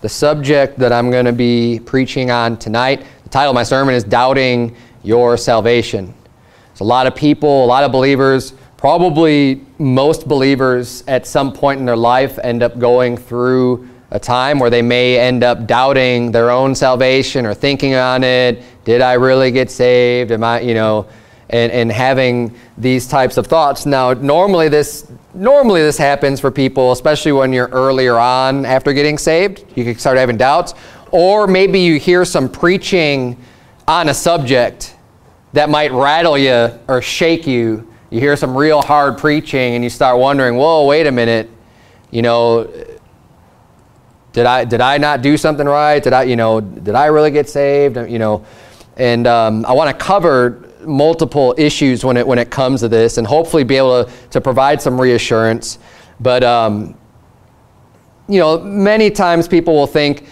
the subject that I'm going to be preaching on tonight. The title of my sermon is Doubting Your Salvation. There's a lot of people, a lot of believers, probably most believers at some point in their life end up going through a time where they may end up doubting their own salvation or thinking on it. Did I really get saved? Am I, you know, and, and having these types of thoughts. Now, normally this, normally this happens for people, especially when you're earlier on after getting saved. You can start having doubts. Or maybe you hear some preaching on a subject that might rattle you or shake you. You hear some real hard preaching and you start wondering, whoa, wait a minute, you know, did I, did I not do something right? Did I, you know, did I really get saved? You know, and um, I want to cover multiple issues when it, when it comes to this and hopefully be able to, to provide some reassurance. But, um, you know, many times people will think,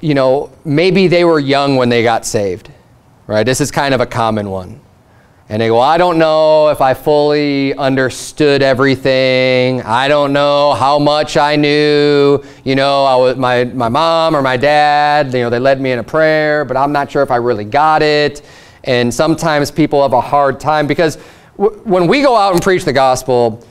you know, maybe they were young when they got saved, right? This is kind of a common one. And they go, I don't know if I fully understood everything. I don't know how much I knew. You know, I was, my, my mom or my dad, you know, they led me in a prayer, but I'm not sure if I really got it. And sometimes people have a hard time because when we go out and preach the gospel,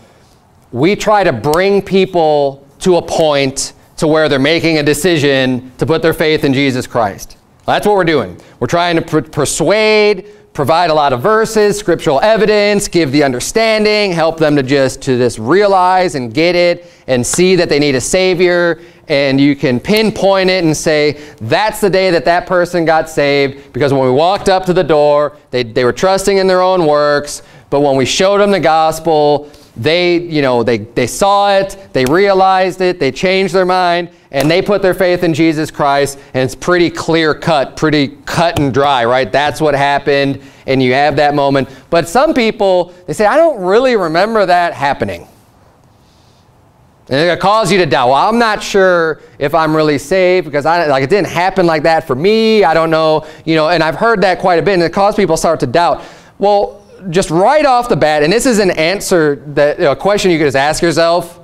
we try to bring people to a point to where they're making a decision to put their faith in Jesus Christ. That's what we're doing. We're trying to persuade, provide a lot of verses, scriptural evidence, give the understanding, help them to just to just realize and get it and see that they need a savior. And you can pinpoint it and say that's the day that that person got saved because when we walked up to the door they, they were trusting in their own works. But when we showed them the gospel they you know they, they saw it they realized it they changed their mind and they put their faith in jesus christ and it's pretty clear cut pretty cut and dry right that's what happened and you have that moment but some people they say i don't really remember that happening and it cause you to doubt. Well, I'm not sure if I'm really saved because I, like it didn't happen like that for me. I don't know, you know, and I've heard that quite a bit, and it caused people start to doubt. Well, just right off the bat, and this is an answer that a question you could just ask yourself,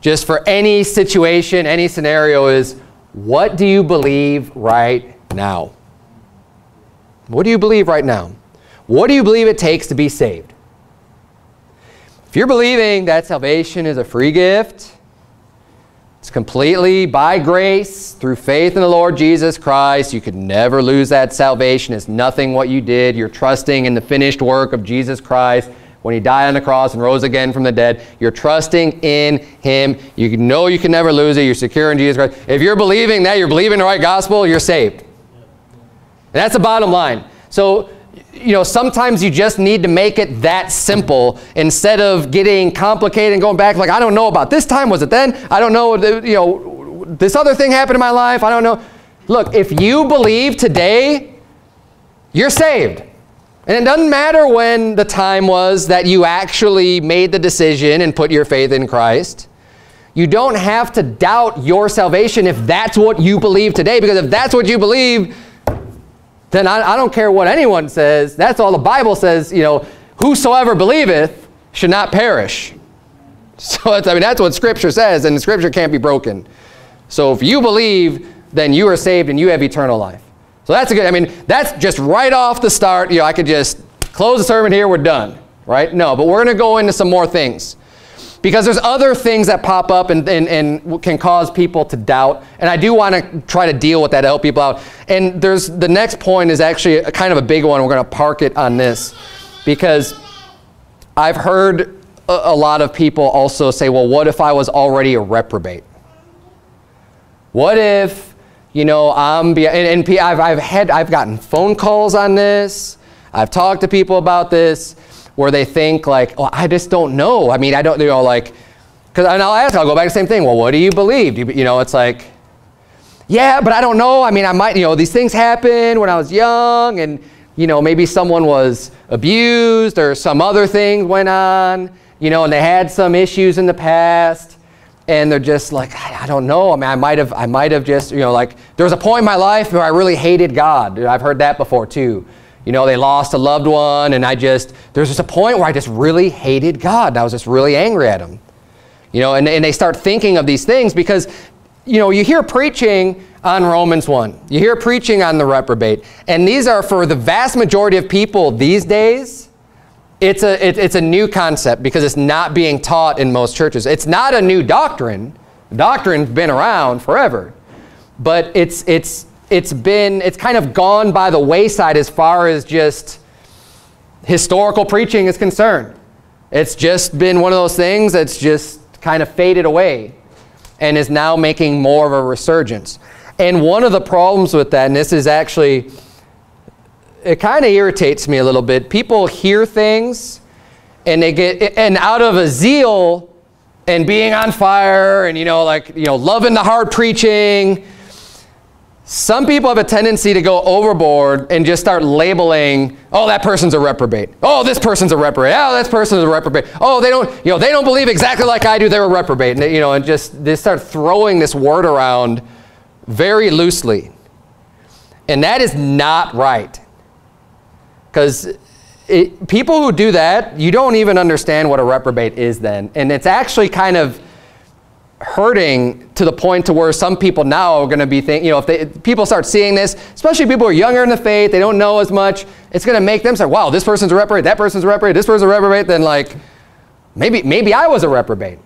just for any situation, any scenario, is what do you believe right now? What do you believe right now? What do you believe it takes to be saved? If you're believing that salvation is a free gift, it's completely by grace through faith in the Lord Jesus Christ. You could never lose that salvation. It's nothing what you did. You're trusting in the finished work of Jesus Christ when he died on the cross and rose again from the dead. You're trusting in him. You know you can never lose it. You're secure in Jesus Christ. If you're believing that, you're believing the right gospel, you're saved. And that's the bottom line. So you know, sometimes you just need to make it that simple instead of getting complicated and going back like, I don't know about this time, was it then? I don't know, you know, this other thing happened in my life, I don't know. Look, if you believe today, you're saved. And it doesn't matter when the time was that you actually made the decision and put your faith in Christ. You don't have to doubt your salvation if that's what you believe today, because if that's what you believe, then I, I don't care what anyone says. That's all the Bible says, you know, whosoever believeth should not perish. So I mean, that's what Scripture says, and the Scripture can't be broken. So if you believe, then you are saved and you have eternal life. So that's a good, I mean, that's just right off the start. You know, I could just close the sermon here, we're done, right? No, but we're going to go into some more things. Because there's other things that pop up and, and, and can cause people to doubt. And I do want to try to deal with that to help people out. And there's the next point is actually a, kind of a big one. We're going to park it on this. Because I've heard a, a lot of people also say, well, what if I was already a reprobate? What if, you know, I'm, and, and I've, I've, had, I've gotten phone calls on this. I've talked to people about this where they think like, oh, I just don't know. I mean, I don't, you know, like, because I'll ask, I'll go back to the same thing. Well, what do you believe? Do you, you know, it's like, yeah, but I don't know. I mean, I might, you know, these things happened when I was young and, you know, maybe someone was abused or some other thing went on, you know, and they had some issues in the past and they're just like, I, I don't know. I mean, I might have, I might have just, you know, like, there was a point in my life where I really hated God. I've heard that before too. You know, they lost a loved one, and I just, there's just a point where I just really hated God. And I was just really angry at him. You know, and, and they start thinking of these things because you know, you hear preaching on Romans 1. You hear preaching on the reprobate. And these are for the vast majority of people these days, it's a, it, it's a new concept because it's not being taught in most churches. It's not a new doctrine. Doctrine's been around forever. But it's, it's, it's been, it's kind of gone by the wayside as far as just historical preaching is concerned. It's just been one of those things that's just kind of faded away and is now making more of a resurgence. And one of the problems with that, and this is actually, it kind of irritates me a little bit. People hear things and they get, and out of a zeal and being on fire and, you know, like, you know, loving the hard preaching, some people have a tendency to go overboard and just start labeling, oh, that person's a reprobate. Oh, this person's a reprobate. Oh, this person's a reprobate. Oh, they don't, you know, they don't believe exactly like I do. They're a reprobate. And, you know, and just they start throwing this word around very loosely. And that is not right. Because people who do that, you don't even understand what a reprobate is then. And it's actually kind of hurting to the point to where some people now are going to be thinking, you know, if they, people start seeing this, especially people who are younger in the faith, they don't know as much, it's going to make them say, wow, this person's a reprobate, that person's a reprobate, this person's a reprobate, then like, maybe, maybe I was a reprobate.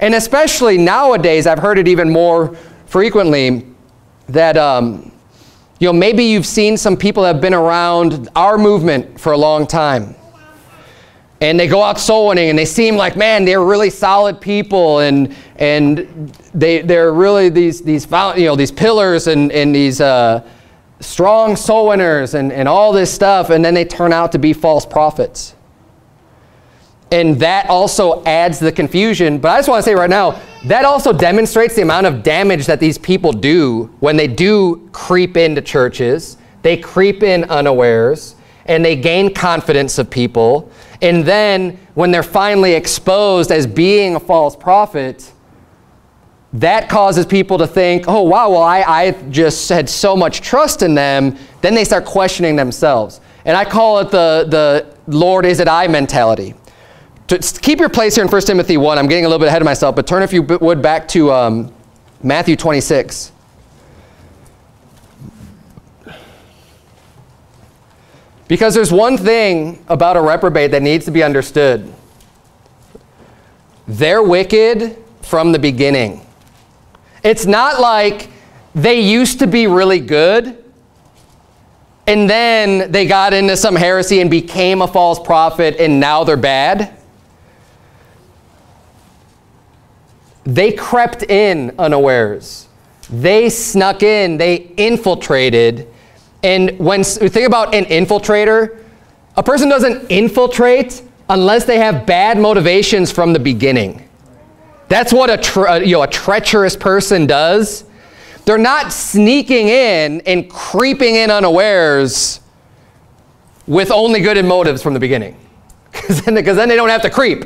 And especially nowadays, I've heard it even more frequently that, um, you know, maybe you've seen some people that have been around our movement for a long time. And they go out soul winning and they seem like, man, they're really solid people and, and they, they're really these, these, you know, these pillars and, and these uh, strong soul winners and, and all this stuff. And then they turn out to be false prophets. And that also adds the confusion. But I just want to say right now, that also demonstrates the amount of damage that these people do when they do creep into churches. They creep in unawares and they gain confidence of people. And then when they're finally exposed as being a false prophet, that causes people to think, oh, wow, well, I, I just had so much trust in them. Then they start questioning themselves. And I call it the, the Lord, is it I mentality to keep your place here in 1 Timothy 1, I'm getting a little bit ahead of myself, but turn, if you would, back to um, Matthew 26. Because there's one thing about a reprobate that needs to be understood. They're wicked from the beginning. It's not like they used to be really good and then they got into some heresy and became a false prophet and now they're bad. They crept in unawares. They snuck in, they infiltrated. And when we think about an infiltrator, a person doesn't infiltrate unless they have bad motivations from the beginning. That's what a, you know, a treacherous person does. They're not sneaking in and creeping in unawares with only good motives from the beginning. Because then, then they don't have to creep,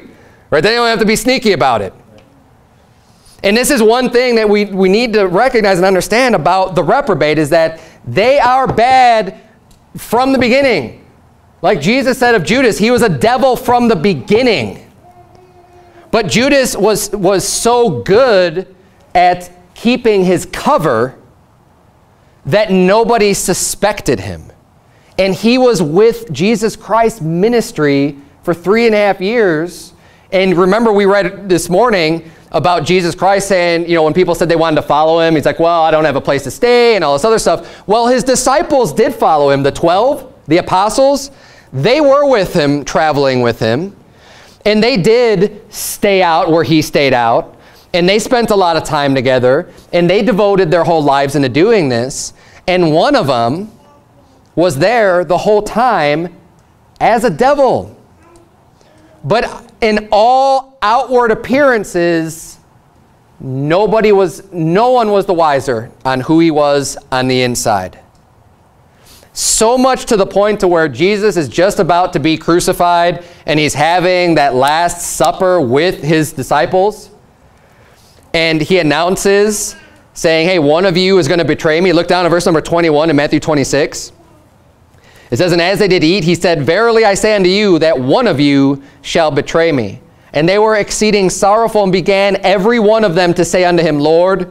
right? They don't have to be sneaky about it. And this is one thing that we, we need to recognize and understand about the reprobate is that they are bad from the beginning. Like Jesus said of Judas, he was a devil from the beginning. But Judas was, was so good at keeping his cover that nobody suspected him. And he was with Jesus Christ's ministry for three and a half years. And remember, we read this morning about Jesus Christ saying, you know, when people said they wanted to follow him, he's like, well, I don't have a place to stay and all this other stuff. Well, his disciples did follow him. The 12, the apostles, they were with him, traveling with him. And they did stay out where he stayed out. And they spent a lot of time together. And they devoted their whole lives into doing this. And one of them was there the whole time as a devil. But in all outward appearances, nobody was, no one was the wiser on who he was on the inside. So much to the point to where Jesus is just about to be crucified and he's having that last supper with his disciples. And he announces saying, hey, one of you is going to betray me. Look down at verse number 21 in Matthew 26. It says, And as they did eat, he said, Verily I say unto you, that one of you shall betray me. And they were exceeding sorrowful, and began every one of them to say unto him, Lord,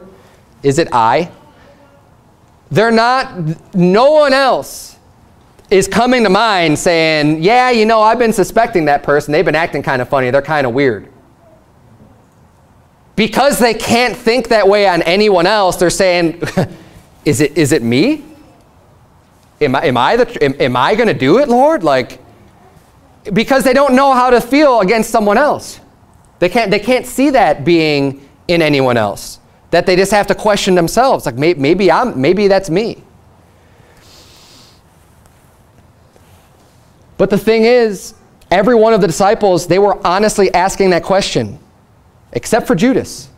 Is it I? They're not, no one else is coming to mind saying, yeah, you know, I've been suspecting that person. They've been acting kind of funny. They're kind of weird. Because they can't think that way on anyone else, they're saying, is it, is it me? Am I, am I, the, am, am I going to do it, Lord? Like, because they don't know how to feel against someone else. They can't, they can't see that being in anyone else. That they just have to question themselves. Like, maybe, maybe, I'm, maybe that's me. But the thing is, every one of the disciples, they were honestly asking that question, except for Judas.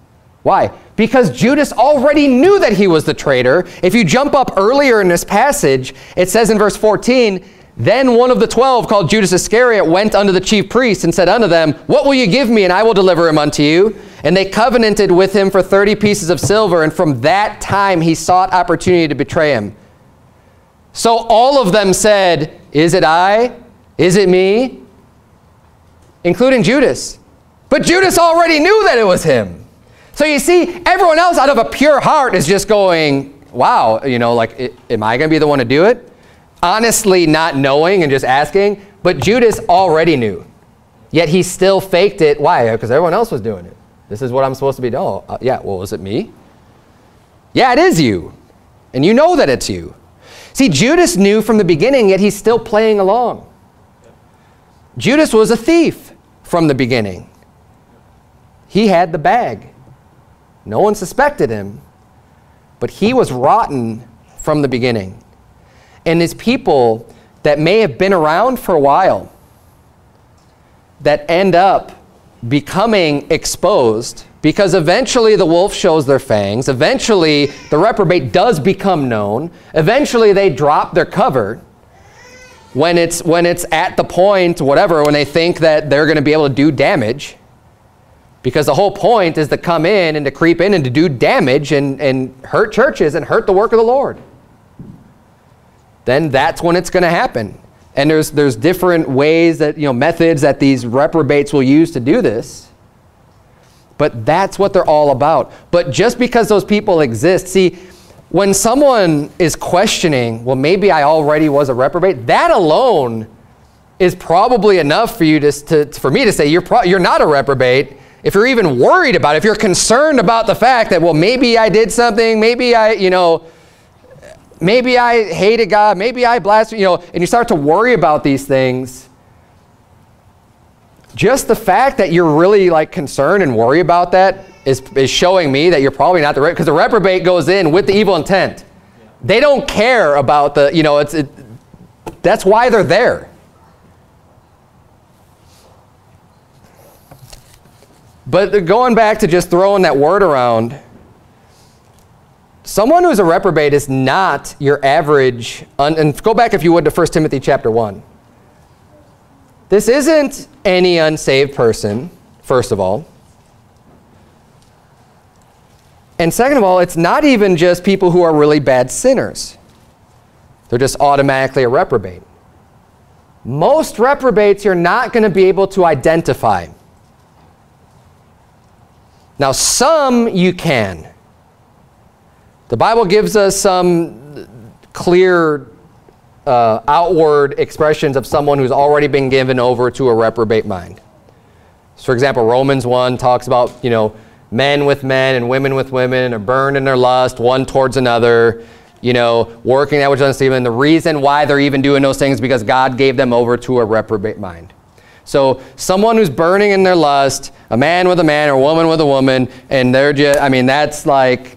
Why? Because Judas already knew that he was the traitor. If you jump up earlier in this passage, it says in verse 14, Then one of the twelve, called Judas Iscariot, went unto the chief priests and said unto them, What will you give me, and I will deliver him unto you? And they covenanted with him for 30 pieces of silver, and from that time he sought opportunity to betray him. So all of them said, Is it I? Is it me? Including Judas. But Judas already knew that it was him. So you see, everyone else out of a pure heart is just going, wow, you know, like, am I going to be the one to do it? Honestly, not knowing and just asking. But Judas already knew. Yet he still faked it. Why? Because everyone else was doing it. This is what I'm supposed to be doing. Oh, uh, yeah, well, is it me? Yeah, it is you. And you know that it's you. See, Judas knew from the beginning, yet he's still playing along. Judas was a thief from the beginning. He had the bag. No one suspected him, but he was rotten from the beginning. And his people that may have been around for a while that end up becoming exposed because eventually the wolf shows their fangs. Eventually, the reprobate does become known. Eventually, they drop their cover when it's, when it's at the point, whatever, when they think that they're going to be able to do damage. Because the whole point is to come in and to creep in and to do damage and, and hurt churches and hurt the work of the Lord. Then that's when it's going to happen. And there's, there's different ways that, you know, methods that these reprobates will use to do this. But that's what they're all about. But just because those people exist, see, when someone is questioning, well, maybe I already was a reprobate, that alone is probably enough for you to, to for me to say you're, you're not a reprobate. If you're even worried about it, if you're concerned about the fact that, well, maybe I did something, maybe I, you know, maybe I hated God, maybe I blasphemed, you know, and you start to worry about these things, just the fact that you're really like concerned and worry about that is, is showing me that you're probably not the right, because the reprobate goes in with the evil intent. They don't care about the, you know, it's, it, that's why they're there. But going back to just throwing that word around, someone who's a reprobate is not your average, and go back if you would to 1 Timothy chapter 1. This isn't any unsaved person, first of all. And second of all, it's not even just people who are really bad sinners. They're just automatically a reprobate. Most reprobates you're not going to be able to identify. Now, some you can. The Bible gives us some clear uh, outward expressions of someone who's already been given over to a reprobate mind. So for example, Romans 1 talks about, you know, men with men and women with women are burned in their lust, one towards another, you know, working that which is unstable. And the reason why they're even doing those things because God gave them over to a reprobate mind. So someone who's burning in their lust, a man with a man or a woman with a woman, and they're just, I mean, that's like,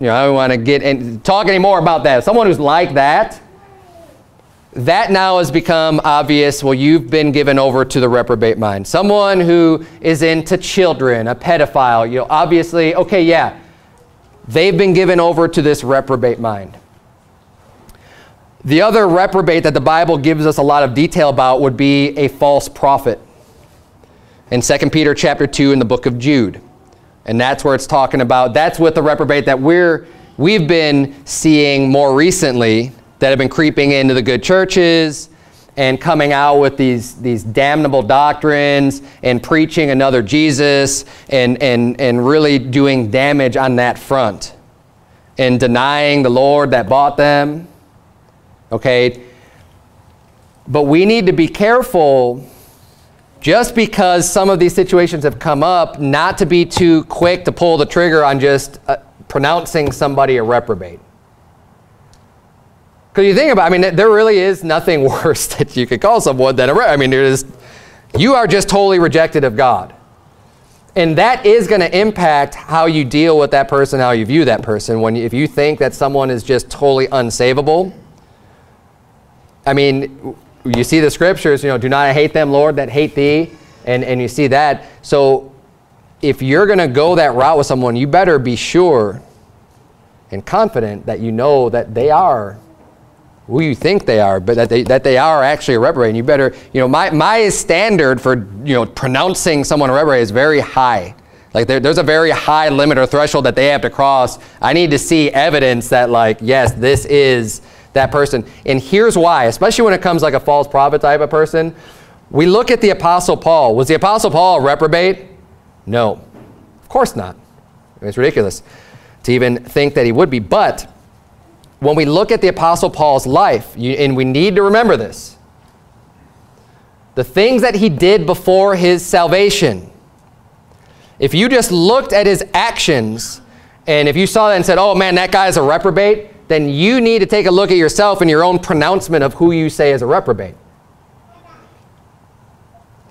you know, I don't want to get and talk anymore about that. Someone who's like that, that now has become obvious. Well, you've been given over to the reprobate mind. Someone who is into children, a pedophile, you know, obviously, okay, yeah, they've been given over to this reprobate mind. The other reprobate that the Bible gives us a lot of detail about would be a false prophet. In 2 Peter chapter 2 in the book of Jude. And that's where it's talking about, that's with the reprobate that we're, we've been seeing more recently that have been creeping into the good churches and coming out with these, these damnable doctrines and preaching another Jesus and, and, and really doing damage on that front. and denying the Lord that bought them. Okay? But we need to be careful just because some of these situations have come up, not to be too quick to pull the trigger on just uh, pronouncing somebody a reprobate. Because you think about, I mean, there really is nothing worse that you could call someone than a reprobate. I mean, there is, you are just totally rejected of God. And that is going to impact how you deal with that person, how you view that person. When if you think that someone is just totally unsavable, I mean, you see the scriptures, you know, do not hate them, Lord, that hate thee. And, and you see that. So if you're going to go that route with someone, you better be sure and confident that you know that they are who you think they are, but that they, that they are actually a reprobate. And you better, you know, my, my standard for, you know, pronouncing someone a reprobate is very high. Like there, there's a very high limit or threshold that they have to cross. I need to see evidence that like, yes, this is that person. And here's why, especially when it comes like a false prophet type of person. We look at the Apostle Paul. Was the Apostle Paul a reprobate? No, of course not. It's ridiculous to even think that he would be. But when we look at the Apostle Paul's life, you, and we need to remember this, the things that he did before his salvation, if you just looked at his actions, and if you saw that and said, oh man, that guy is a reprobate, then you need to take a look at yourself and your own pronouncement of who you say is a reprobate.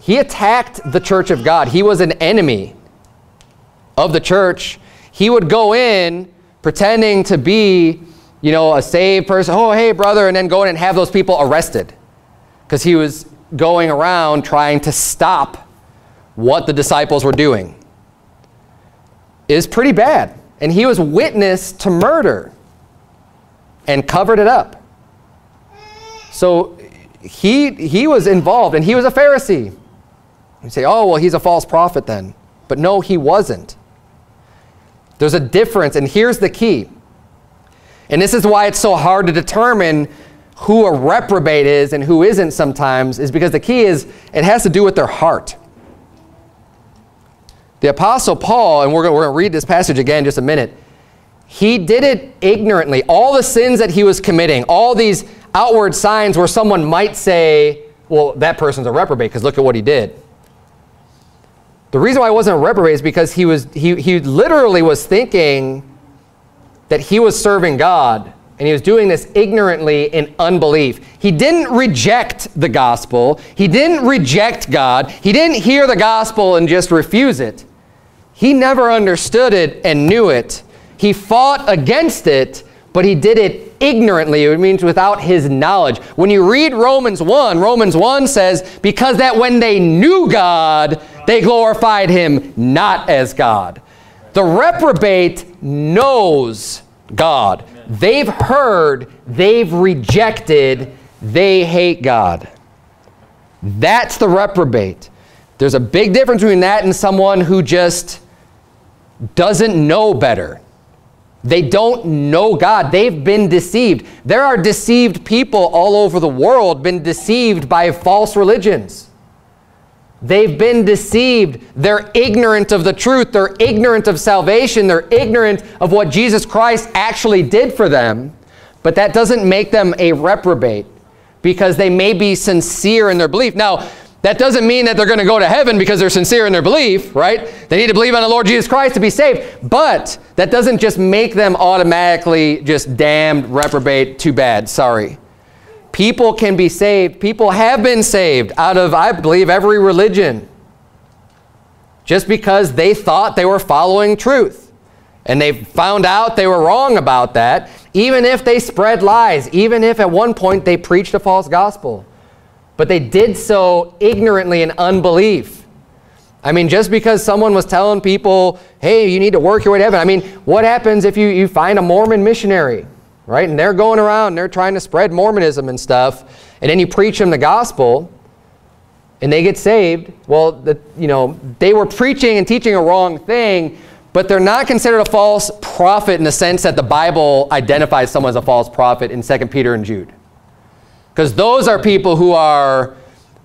He attacked the church of God. He was an enemy of the church. He would go in pretending to be, you know, a saved person. Oh, hey, brother, and then go in and have those people arrested because he was going around trying to stop what the disciples were doing. Is pretty bad. And he was witness to murder and covered it up. So he, he was involved, and he was a Pharisee. You say, oh, well, he's a false prophet then. But no, he wasn't. There's a difference, and here's the key. And this is why it's so hard to determine who a reprobate is and who isn't sometimes, is because the key is it has to do with their heart. The Apostle Paul, and we're going to read this passage again in just a minute, he did it ignorantly. All the sins that he was committing, all these outward signs where someone might say, well, that person's a reprobate because look at what he did. The reason why he wasn't a reprobate is because he, was, he, he literally was thinking that he was serving God and he was doing this ignorantly in unbelief. He didn't reject the gospel. He didn't reject God. He didn't hear the gospel and just refuse it. He never understood it and knew it. He fought against it, but he did it ignorantly. It means without his knowledge. When you read Romans 1, Romans 1 says, because that when they knew God, they glorified him not as God. The reprobate knows God. They've heard, they've rejected, they hate God. That's the reprobate. There's a big difference between that and someone who just doesn't know better. They don't know God. They've been deceived. There are deceived people all over the world been deceived by false religions. They've been deceived. They're ignorant of the truth. They're ignorant of salvation. They're ignorant of what Jesus Christ actually did for them. But that doesn't make them a reprobate because they may be sincere in their belief. Now, that doesn't mean that they're going to go to heaven because they're sincere in their belief, right? They need to believe on the Lord Jesus Christ to be saved. But that doesn't just make them automatically just damned, reprobate, too bad, sorry. People can be saved. People have been saved out of, I believe, every religion. Just because they thought they were following truth. And they found out they were wrong about that, even if they spread lies, even if at one point they preached a false gospel but they did so ignorantly in unbelief. I mean, just because someone was telling people, hey, you need to work your way to heaven. I mean, what happens if you, you find a Mormon missionary, right? And they're going around and they're trying to spread Mormonism and stuff. And then you preach them the gospel and they get saved. Well, the, you know, they were preaching and teaching a wrong thing, but they're not considered a false prophet in the sense that the Bible identifies someone as a false prophet in 2 Peter and Jude. Because those are people who are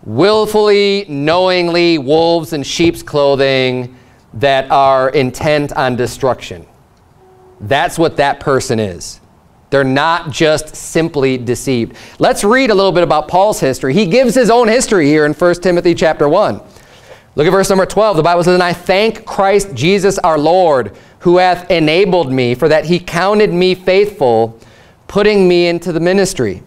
willfully, knowingly wolves in sheep's clothing that are intent on destruction. That's what that person is. They're not just simply deceived. Let's read a little bit about Paul's history. He gives his own history here in 1 Timothy chapter 1. Look at verse number 12. The Bible says, And I thank Christ Jesus our Lord, who hath enabled me, for that he counted me faithful, putting me into the ministry,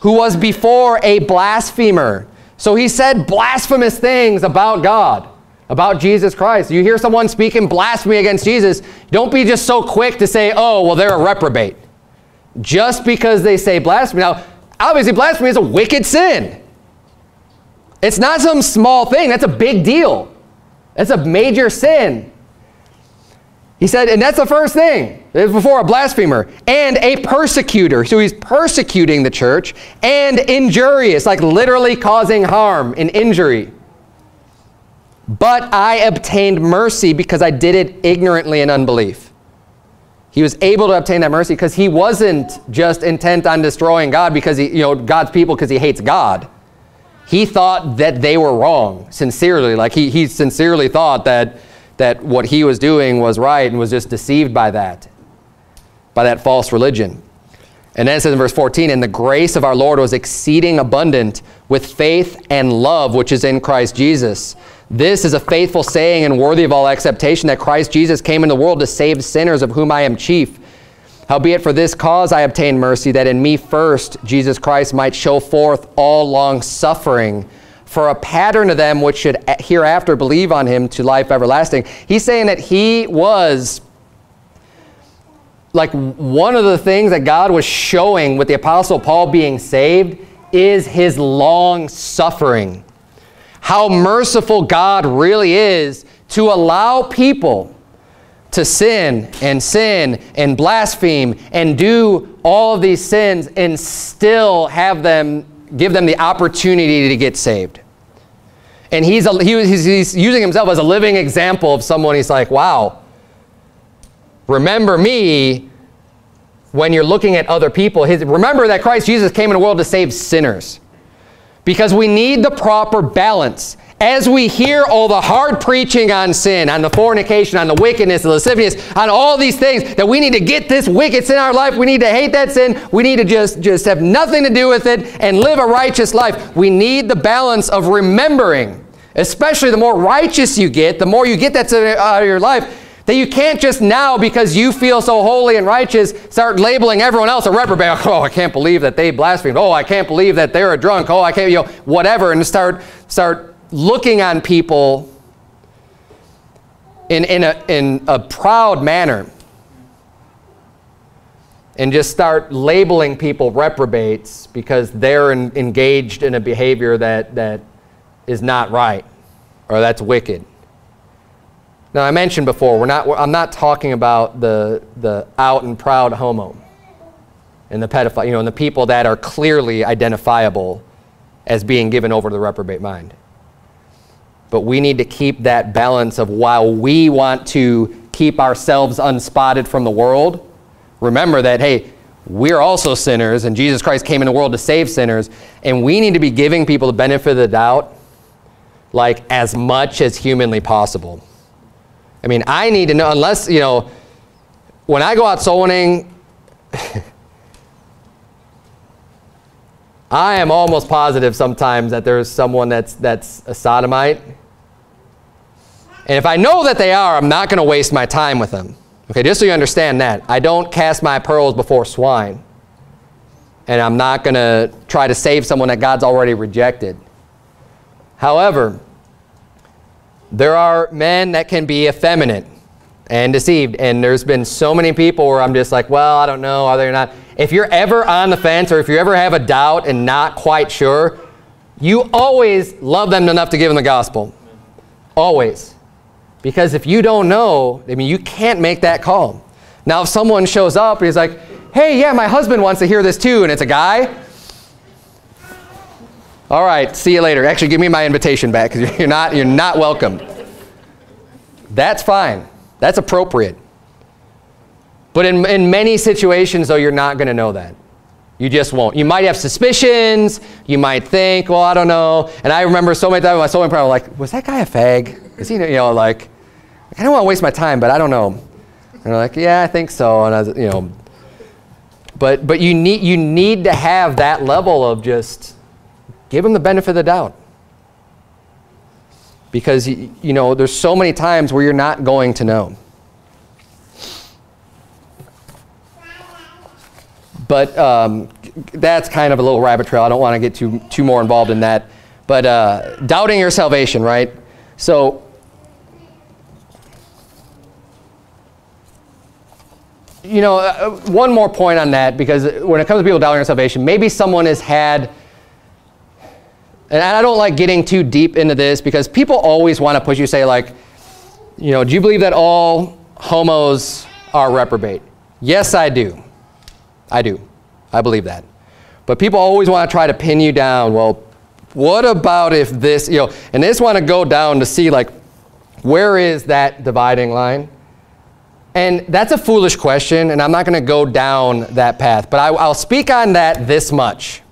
who was before a blasphemer. So he said blasphemous things about God, about Jesus Christ. You hear someone speaking blasphemy against Jesus, don't be just so quick to say, oh, well, they're a reprobate. Just because they say blasphemy. Now, obviously, blasphemy is a wicked sin. It's not some small thing. That's a big deal. That's a major sin. He said, and that's the first thing. It was before a blasphemer and a persecutor. So he's persecuting the church and injurious, like literally causing harm and injury. But I obtained mercy because I did it ignorantly in unbelief. He was able to obtain that mercy because he wasn't just intent on destroying God because he, you know, God's people because he hates God. He thought that they were wrong, sincerely. Like he, he sincerely thought that, that what he was doing was right and was just deceived by that, by that false religion. And then it says in verse 14, And the grace of our Lord was exceeding abundant with faith and love which is in Christ Jesus. This is a faithful saying and worthy of all acceptation that Christ Jesus came in the world to save sinners, of whom I am chief. Howbeit for this cause I obtained mercy, that in me first Jesus Christ might show forth all long suffering, for a pattern of them which should hereafter believe on him to life everlasting. He's saying that he was like one of the things that God was showing with the Apostle Paul being saved is his long suffering. How merciful God really is to allow people to sin and sin and blaspheme and do all of these sins and still have them, give them the opportunity to get saved. And he's, a, he, he's, he's using himself as a living example of someone he's like, wow, remember me when you're looking at other people. His, remember that Christ Jesus came in the world to save sinners. Because we need the proper balance as we hear all the hard preaching on sin, on the fornication, on the wickedness, the lasciviousness, on all these things, that we need to get this wicked sin in our life. We need to hate that sin. We need to just, just have nothing to do with it and live a righteous life. We need the balance of remembering, especially the more righteous you get, the more you get that out of your life, that you can't just now, because you feel so holy and righteous, start labeling everyone else a reprobate. Oh, I can't believe that they blasphemed. Oh, I can't believe that they're a drunk. Oh, I can't, you know, whatever. And start, start looking on people in, in, a, in a proud manner and just start labeling people reprobates because they're in, engaged in a behavior that, that is not right or that's wicked. Now, I mentioned before, we're not, I'm not talking about the, the out and proud homo and the pedophile, you know, and the people that are clearly identifiable as being given over to the reprobate mind. But we need to keep that balance of while we want to keep ourselves unspotted from the world, remember that, hey, we're also sinners, and Jesus Christ came in the world to save sinners, and we need to be giving people the benefit of the doubt like as much as humanly possible. I mean, I need to know, unless, you know, when I go out soul winning, I am almost positive sometimes that there's someone that's, that's a sodomite and if I know that they are, I'm not going to waste my time with them. Okay, just so you understand that. I don't cast my pearls before swine. And I'm not going to try to save someone that God's already rejected. However, there are men that can be effeminate and deceived. And there's been so many people where I'm just like, well, I don't know, are they or not? If you're ever on the fence or if you ever have a doubt and not quite sure, you always love them enough to give them the gospel. Always. Because if you don't know, I mean, you can't make that call. Now, if someone shows up and he's like, hey, yeah, my husband wants to hear this too, and it's a guy, all right, see you later. Actually, give me my invitation back because you're not, you're not welcome. That's fine. That's appropriate. But in, in many situations, though, you're not going to know that. You just won't. You might have suspicions. You might think, well, I don't know. And I remember so many times my soul problem, like, was that guy a fag? Is he, you know, like, I don't want to waste my time, but I don't know. And they're like, yeah, I think so. And I was, you know, but, but you, need, you need to have that level of just give them the benefit of the doubt. Because, you, know, there's so many times where you're not going to know. But um, that's kind of a little rabbit trail. I don't want to get too, too more involved in that. But uh, doubting your salvation, right? So, you know, uh, one more point on that, because when it comes to people doubting their salvation, maybe someone has had, and I don't like getting too deep into this because people always want to push you, say like, you know, do you believe that all homos are reprobate? Yes, I do. I do. I believe that. But people always want to try to pin you down. Well, what about if this, you know, and they just want to go down to see like, where is that dividing line? And that's a foolish question, and I'm not going to go down that path. But I, I'll speak on that this much.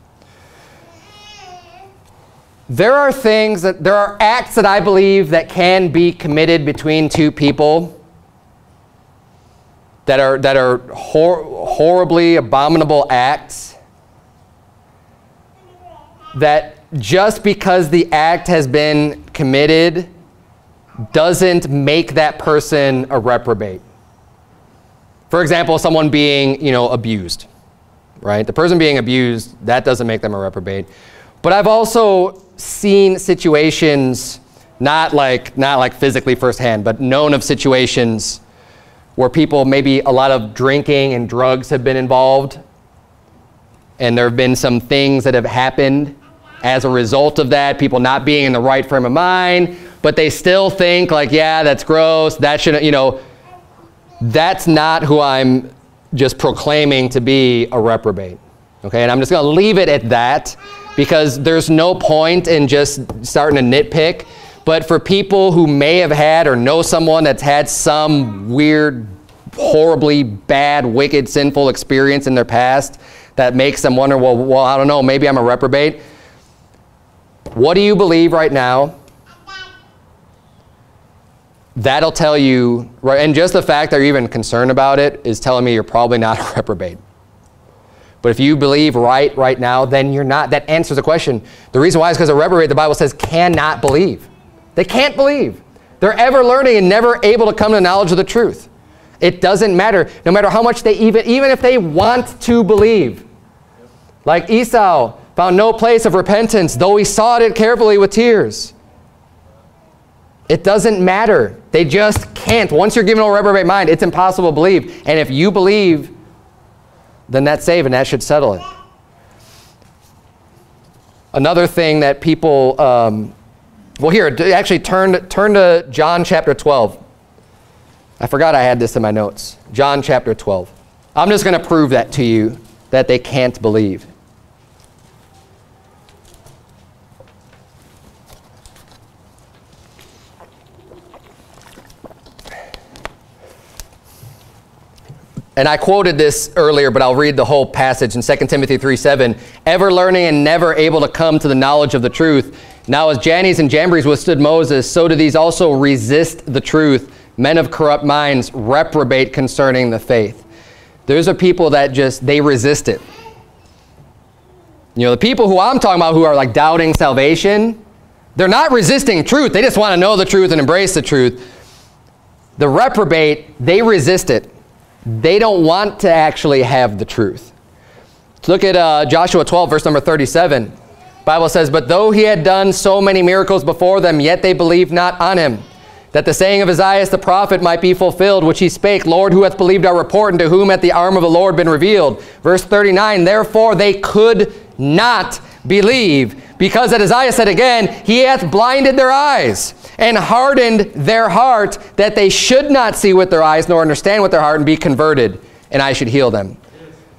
There are things that, there are acts that I believe that can be committed between two people that are, that are hor horribly abominable acts that just because the act has been committed doesn't make that person a reprobate. For example, someone being, you know, abused, right? The person being abused, that doesn't make them a reprobate. But I've also seen situations, not like, not like physically firsthand, but known of situations where people, maybe a lot of drinking and drugs have been involved, and there have been some things that have happened as a result of that, people not being in the right frame of mind, but they still think like, yeah, that's gross, that shouldn't, you know, that's not who I'm just proclaiming to be a reprobate. Okay, and I'm just going to leave it at that because there's no point in just starting to nitpick. But for people who may have had or know someone that's had some weird, horribly bad, wicked, sinful experience in their past that makes them wonder, well, well, I don't know, maybe I'm a reprobate. What do you believe right now? That'll tell you, right, and just the fact that you're even concerned about it is telling me you're probably not a reprobate. But if you believe right right now, then you're not. That answers the question. The reason why is because a reprobate, the Bible says, cannot believe. They can't believe. They're ever learning and never able to come to knowledge of the truth. It doesn't matter, no matter how much they even, even if they want to believe. Like Esau found no place of repentance, though he sought it carefully with tears. It doesn't matter. They just can't. Once you're given a reprobate mind, it's impossible to believe. And if you believe, then that's saved, and that should settle it. Another thing that people, um, well, here, actually turn, turn to John chapter 12. I forgot I had this in my notes. John chapter 12. I'm just going to prove that to you, that they can't believe. And I quoted this earlier, but I'll read the whole passage in 2 Timothy 3, 7. Ever learning and never able to come to the knowledge of the truth. Now as Jannes and Jambres withstood Moses, so do these also resist the truth. Men of corrupt minds reprobate concerning the faith. Those are people that just, they resist it. You know, the people who I'm talking about who are like doubting salvation, they're not resisting truth. They just want to know the truth and embrace the truth. The reprobate, they resist it. They don't want to actually have the truth. Let's look at uh, John 12, verse number 37. Bible says, But though he had done so many miracles before them, yet they believed not on him. That the saying of Isaiah the prophet might be fulfilled, which he spake, Lord, who hath believed our report, and to whom hath the arm of the Lord been revealed? Verse 39, Therefore they could not believe, because that Isaiah said again, He hath blinded their eyes, and hardened their heart that they should not see with their eyes nor understand with their heart and be converted, and I should heal them.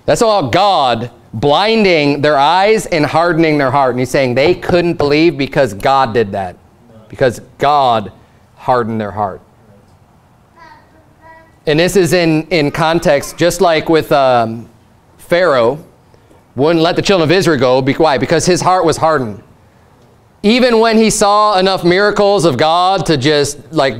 That's all God blinding their eyes and hardening their heart. And he's saying they couldn't believe because God did that. Because God hardened their heart. And this is in, in context, just like with um, Pharaoh, wouldn't let the children of Israel go. Why? Because his heart was hardened even when he saw enough miracles of God to just like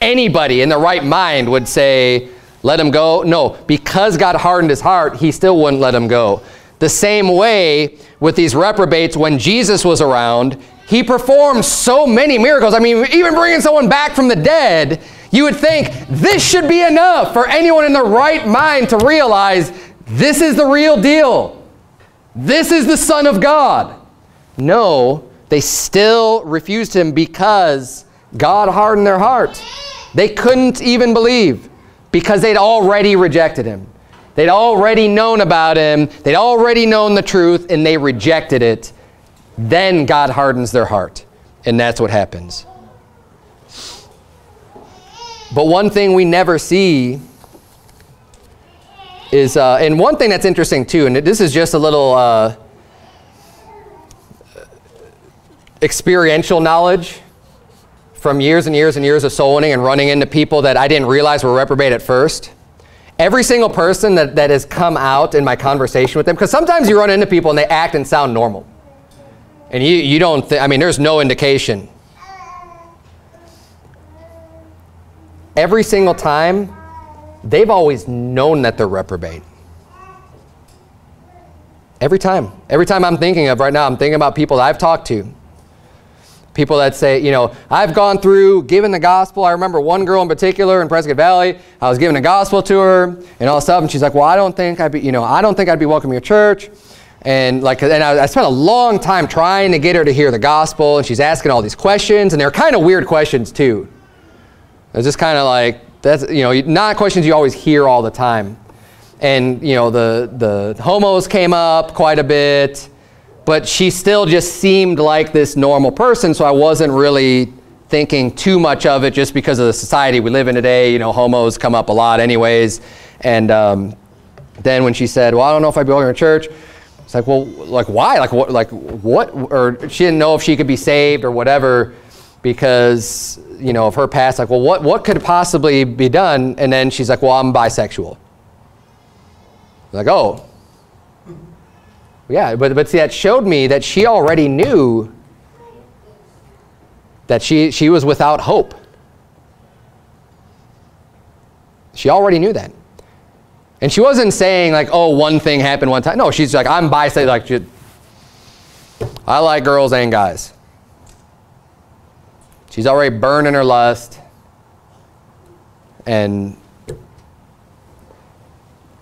anybody in the right mind would say let him go? No, because God hardened his heart, he still wouldn't let him go. The same way with these reprobates, when Jesus was around, he performed so many miracles. I mean, even bringing someone back from the dead, you would think this should be enough for anyone in their right mind to realize this is the real deal. This is the Son of God. No, they still refused him because God hardened their heart. They couldn't even believe because they'd already rejected him. They'd already known about him. They'd already known the truth, and they rejected it. Then God hardens their heart, and that's what happens. But one thing we never see is, uh, and one thing that's interesting too, and this is just a little uh, experiential knowledge from years and years and years of soul winning and running into people that I didn't realize were reprobate at first. Every single person that, that has come out in my conversation with them, because sometimes you run into people and they act and sound normal. And you, you don't, I mean, there's no indication. Every single time, they've always known that they're reprobate. Every time. Every time I'm thinking of right now, I'm thinking about people that I've talked to people that say, you know, I've gone through giving the gospel. I remember one girl in particular in Prescott Valley. I was giving the gospel to her and all stuff, and she's like, well, I don't think I'd be, you know, I don't think I'd be welcome in your church. And like, and I, I spent a long time trying to get her to hear the gospel, and she's asking all these questions, and they're kind of weird questions too. It's just kind of like that's you know not questions you always hear all the time, and you know the the homos came up quite a bit but she still just seemed like this normal person, so I wasn't really thinking too much of it just because of the society we live in today. You know, homos come up a lot anyways. And um, then when she said, well, I don't know if I'd be going to church, it's like, well, like why? Like what? Like what? Or she didn't know if she could be saved or whatever because, you know, of her past. Like, well, what, what could possibly be done? And then she's like, well, I'm bisexual. Like, oh, yeah, but, but see, that showed me that she already knew that she, she was without hope. She already knew that. And she wasn't saying like, oh, one thing happened one time. No, she's like, I'm bisexual. Like, I like girls and guys. She's already burning her lust. And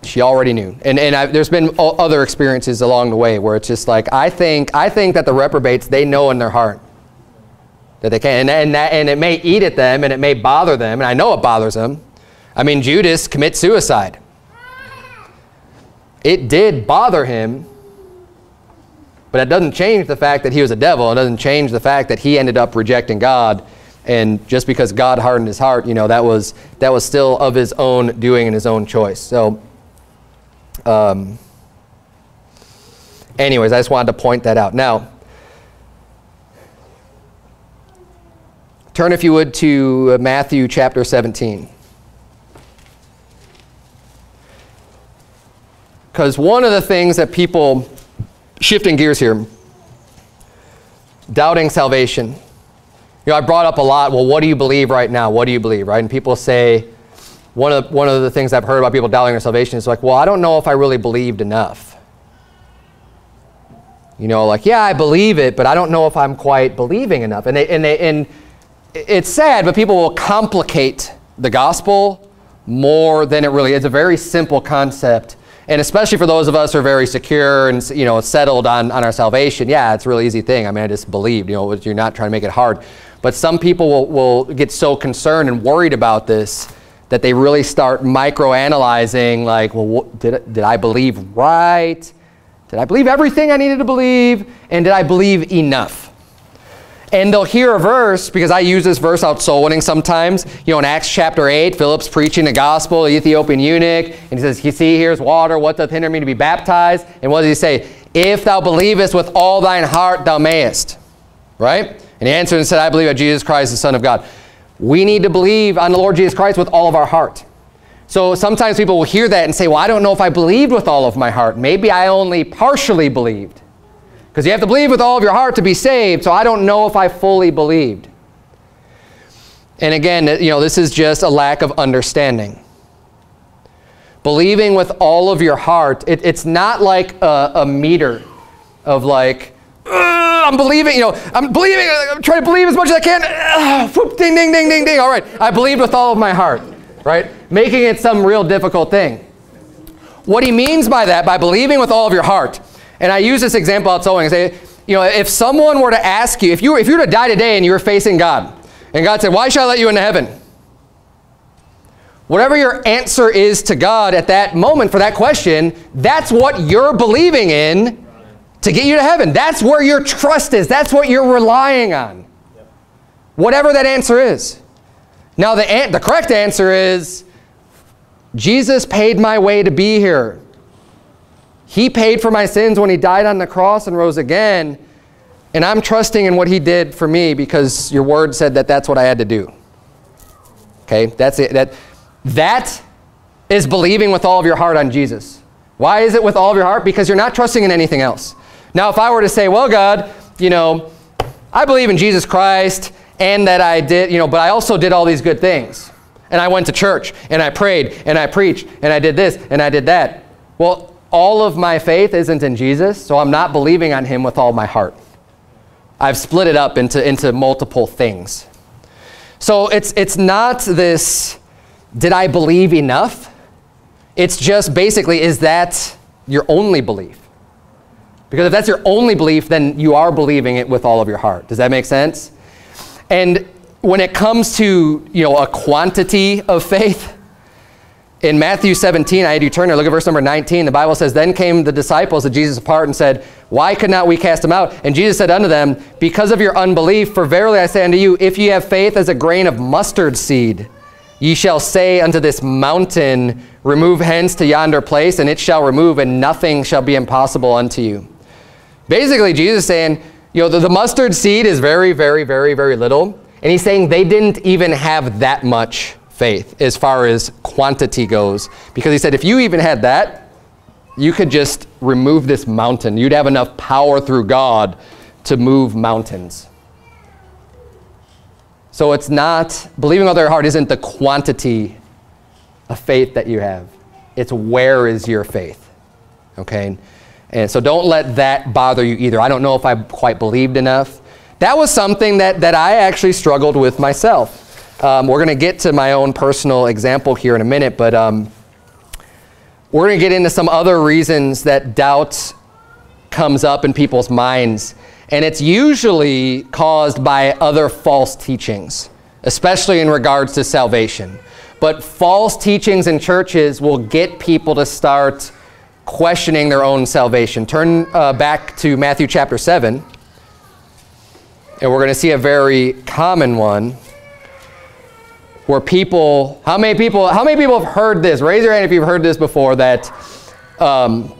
she already knew. And, and I, there's been other experiences along the way where it's just like, I think, I think that the reprobates, they know in their heart that they can. And, and, that, and it may eat at them and it may bother them. And I know it bothers them. I mean, Judas commits suicide. It did bother him, but it doesn't change the fact that he was a devil. It doesn't change the fact that he ended up rejecting God. And just because God hardened his heart, you know, that was, that was still of his own doing and his own choice. So um, anyways, I just wanted to point that out. Now, turn if you would to Matthew chapter 17. Because one of the things that people, shifting gears here, doubting salvation. You know, I brought up a lot, well, what do you believe right now? What do you believe, right? And people say, one of, one of the things I've heard about people doubting their salvation is like, well, I don't know if I really believed enough. You know, like, yeah, I believe it, but I don't know if I'm quite believing enough. And, they, and, they, and it's sad, but people will complicate the gospel more than it really is. It's a very simple concept. And especially for those of us who are very secure and you know settled on, on our salvation, yeah, it's a really easy thing. I mean, I just believed, you know, you're not trying to make it hard. But some people will, will get so concerned and worried about this that they really start microanalyzing like, well, what, did, did I believe right? Did I believe everything I needed to believe? And did I believe enough? And they'll hear a verse, because I use this verse out soul winning sometimes. You know, in Acts chapter 8, Philip's preaching the gospel, the Ethiopian eunuch, and he says, You see, here's water. What doth hinder me to be baptized? And what does he say? If thou believest with all thine heart, thou mayest. Right? And he answered and said, I believe that Jesus Christ is the Son of God. We need to believe on the Lord Jesus Christ with all of our heart. So sometimes people will hear that and say, well, I don't know if I believed with all of my heart. Maybe I only partially believed. Because you have to believe with all of your heart to be saved, so I don't know if I fully believed. And again, you know, this is just a lack of understanding. believing with all of your heart, it, it's not like a, a meter of like, I'm believing, you know, I'm believing, I'm trying to believe as much as I can. Whoop, ding, ding, ding, ding, ding. All right, I believed with all of my heart, right? Making it some real difficult thing. What he means by that, by believing with all of your heart, and I use this example out sowing, say, you know, if someone were to ask you, if you were, if you were to die today and you were facing God, and God said, why should I let you into heaven? Whatever your answer is to God at that moment for that question, that's what you're believing in to get you to heaven. That's where your trust is. That's what you're relying on. Whatever that answer is. Now, the, the correct answer is Jesus paid my way to be here. He paid for my sins when he died on the cross and rose again. And I'm trusting in what he did for me because your word said that that's what I had to do. Okay, that's it. That, that is believing with all of your heart on Jesus. Why is it with all of your heart? Because you're not trusting in anything else. Now, if I were to say, well, God, you know, I believe in Jesus Christ and that I did, you know, but I also did all these good things. And I went to church and I prayed and I preached and I did this and I did that. Well, all of my faith isn't in Jesus, so I'm not believing on him with all my heart. I've split it up into, into multiple things. So it's, it's not this did I believe enough? It's just basically, is that your only belief? Because if that's your only belief, then you are believing it with all of your heart. Does that make sense? And when it comes to, you know, a quantity of faith, in Matthew 17, I had you turn there, look at verse number 19. The Bible says, Then came the disciples of Jesus apart and said, Why could not we cast them out? And Jesus said unto them, Because of your unbelief, for verily I say unto you, if ye have faith as a grain of mustard seed, Ye shall say unto this mountain, Remove hence to yonder place, and it shall remove, and nothing shall be impossible unto you. Basically, Jesus is saying, you know, the, the mustard seed is very, very, very, very little. And he's saying they didn't even have that much faith as far as quantity goes. Because he said, if you even had that, you could just remove this mountain. You'd have enough power through God to move mountains. So it's not, believing with their heart isn't the quantity of faith that you have. It's where is your faith. Okay? And so don't let that bother you either. I don't know if I quite believed enough. That was something that, that I actually struggled with myself. Um, we're going to get to my own personal example here in a minute, but um, we're going to get into some other reasons that doubt comes up in people's minds and it's usually caused by other false teachings, especially in regards to salvation. But false teachings in churches will get people to start questioning their own salvation. Turn uh, back to Matthew chapter 7, and we're going to see a very common one where people, how many people, how many people have heard this? Raise your hand if you've heard this before that um,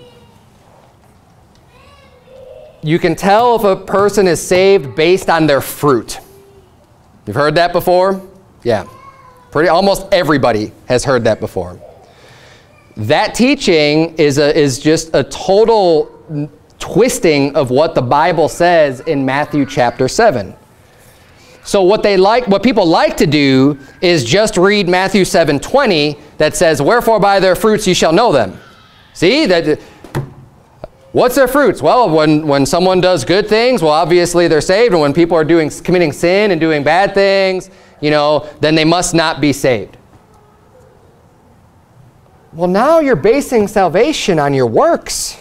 you can tell if a person is saved based on their fruit. You've heard that before? Yeah. Pretty, almost everybody has heard that before. That teaching is, a, is just a total twisting of what the Bible says in Matthew chapter 7. So what they like, what people like to do is just read Matthew 7:20 that says, "Wherefore by their fruits you shall know them." See that What's their fruits? Well, when, when someone does good things, well, obviously they're saved. And when people are doing, committing sin and doing bad things, you know, then they must not be saved. Well, now you're basing salvation on your works.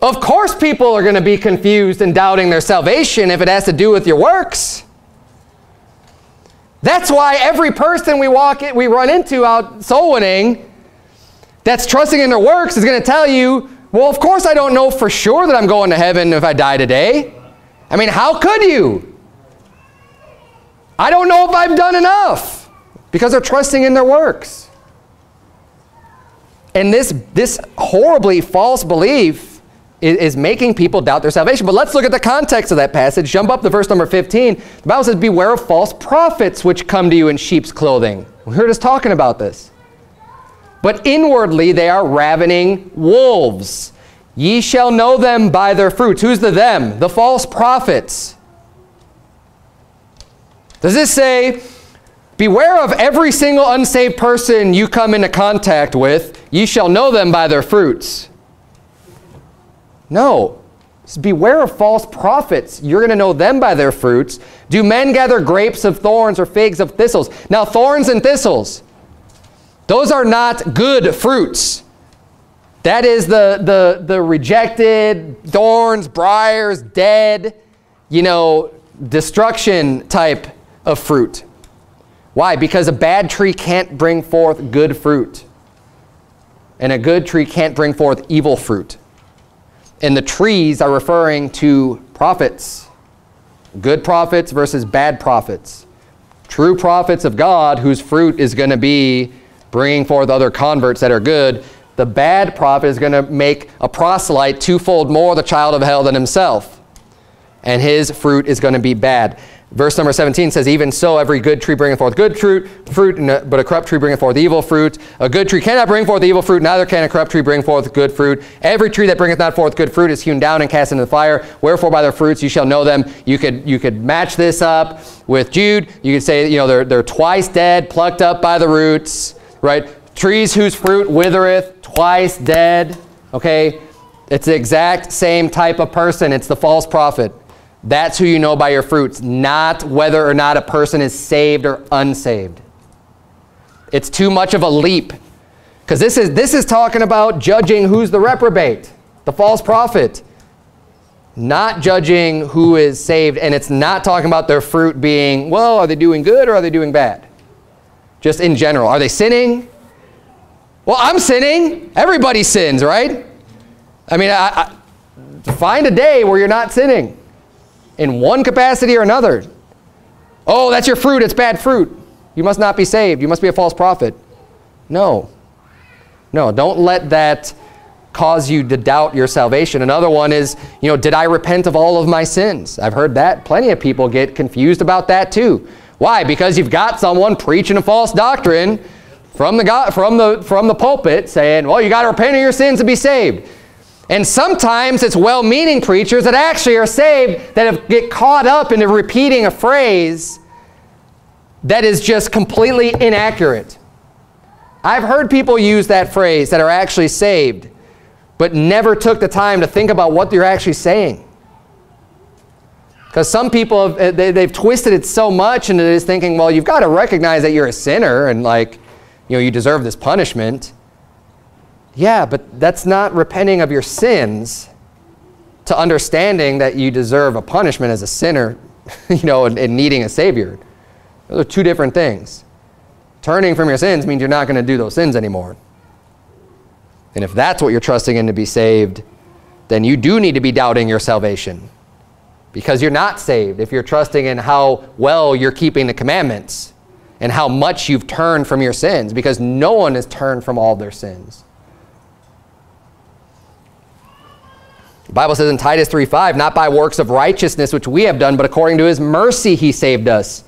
Of course people are going to be confused and doubting their salvation if it has to do with your works. That's why every person we walk in, we run into out soul winning that's trusting in their works is going to tell you, well, of course I don't know for sure that I'm going to heaven if I die today. I mean, how could you? I don't know if I've done enough because they're trusting in their works. And this, this horribly false belief is, making people doubt their salvation. But let's look at the context of that passage. Jump up to verse number 15. The Bible says, Beware of false prophets which come to you in sheep's clothing. We heard us talking about this but inwardly they are ravening wolves. Ye shall know them by their fruits. Who's the them? The false prophets. Does this say Beware of every single unsaved person you come into contact with. Ye shall know them by their fruits. No. Beware of false prophets. You're going to know them by their fruits. Do men gather grapes of thorns or figs of thistles? Now, thorns and thistles, those are not good fruits. That is the, the, the rejected, thorns, briars, dead, you know, destruction type of fruit. Why? Because a bad tree can't bring forth good fruit. And a good tree can't bring forth evil fruit. And the trees are referring to prophets. Good prophets versus bad prophets. True prophets of God whose fruit is going to be bringing forth other converts that are good. The bad prophet is going to make a proselyte twofold more the child of hell than himself. And his fruit is going to be bad. Verse number 17 says, Even so, every good tree bringeth forth good fruit, fruit but a corrupt tree bringeth forth evil fruit. A good tree cannot bring forth evil fruit, neither can a corrupt tree bring forth good fruit. Every tree that bringeth not forth good fruit is hewn down and cast into the fire. Wherefore by their fruits you shall know them. You could, you could match this up with Jude. You could say, you know, they're, they're twice dead, plucked up by the roots, right? Trees whose fruit withereth, twice dead, okay? It's the exact same type of person. It's the false prophet. That's who you know by your fruits, not whether or not a person is saved or unsaved. It's too much of a leap. Because this is, this is talking about judging who's the reprobate, the false prophet. Not judging who is saved, and it's not talking about their fruit being, well, are they doing good or are they doing bad? Just in general. Are they sinning? Well, I'm sinning. Everybody sins, right? I mean, I, I, find a day where you're not sinning in one capacity or another. Oh, that's your fruit. It's bad fruit. You must not be saved. You must be a false prophet. No. No, don't let that cause you to doubt your salvation. Another one is, you know, did I repent of all of my sins? I've heard that. Plenty of people get confused about that too. Why? Because you've got someone preaching a false doctrine from the, God, from the, from the pulpit saying, well, you got to repent of your sins to be saved. And sometimes it's well-meaning preachers that actually are saved that have, get caught up into repeating a phrase that is just completely inaccurate. I've heard people use that phrase that are actually saved, but never took the time to think about what they're actually saying. Because some people, have, eh, they, they've twisted it so much into this thinking, well, you've got to recognize that you're a sinner and like, you know, you deserve this punishment. Yeah, but that's not repenting of your sins to understanding that you deserve a punishment as a sinner, you know, and, and needing a Savior. Those are two different things. Turning from your sins means you're not going to do those sins anymore. And if that's what you're trusting in to be saved, then you do need to be doubting your salvation. Because you're not saved if you're trusting in how well you're keeping the commandments and how much you've turned from your sins. Because no one has turned from all their sins. The Bible says in Titus 3.5, not by works of righteousness which we have done, but according to his mercy he saved us.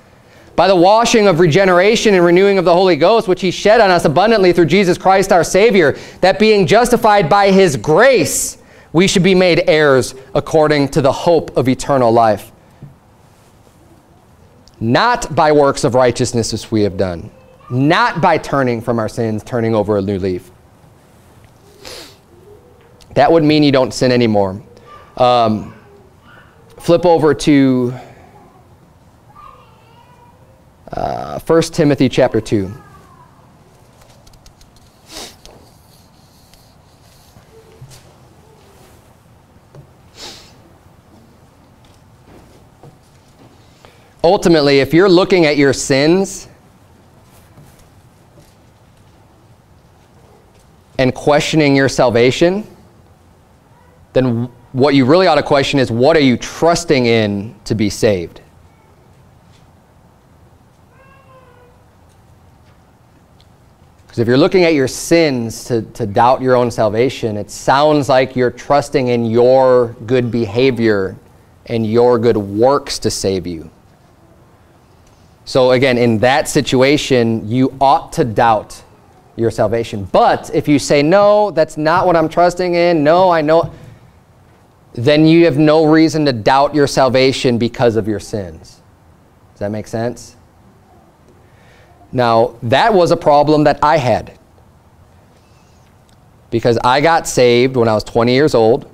By the washing of regeneration and renewing of the Holy Ghost, which he shed on us abundantly through Jesus Christ our Savior, that being justified by his grace, we should be made heirs according to the hope of eternal life. Not by works of righteousness which we have done. Not by turning from our sins, turning over a new leaf. That would mean you don't sin anymore. Um, flip over to uh, 1 Timothy chapter 2. Ultimately, if you're looking at your sins and questioning your salvation, then what you really ought to question is what are you trusting in to be saved? Because if you're looking at your sins to, to doubt your own salvation, it sounds like you're trusting in your good behavior and your good works to save you. So again, in that situation, you ought to doubt your salvation. But if you say, no, that's not what I'm trusting in, no, I know, then you have no reason to doubt your salvation because of your sins. Does that make sense? Now, that was a problem that I had. Because I got saved when I was 20 years old.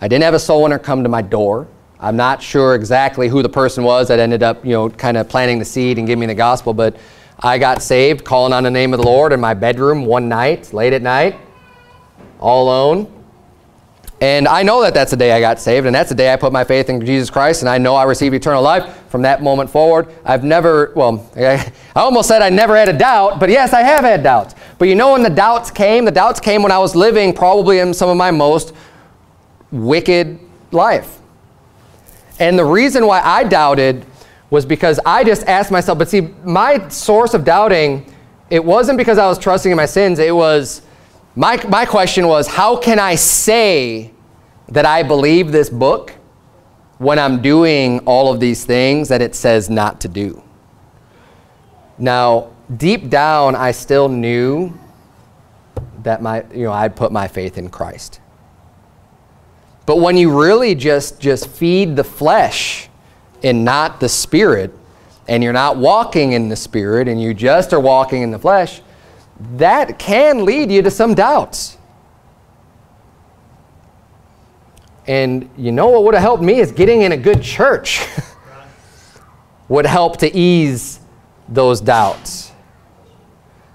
I didn't have a soul winner come to my door. I'm not sure exactly who the person was that ended up, you know, kind of planting the seed and giving me the gospel, but I got saved calling on the name of the Lord in my bedroom one night, late at night, all alone. And I know that that's the day I got saved, and that's the day I put my faith in Jesus Christ, and I know I received eternal life from that moment forward. I've never, well, I almost said I never had a doubt, but yes, I have had doubts. But you know when the doubts came? The doubts came when I was living probably in some of my most wicked life. And the reason why I doubted was because I just asked myself, but see, my source of doubting, it wasn't because I was trusting in my sins. It was, my, my question was, how can I say that I believe this book when I'm doing all of these things that it says not to do? Now, deep down, I still knew that my, you know, I'd put my faith in Christ. But when you really just, just feed the flesh and not the spirit, and you're not walking in the spirit and you just are walking in the flesh, that can lead you to some doubts. And you know what would have helped me is getting in a good church would help to ease those doubts.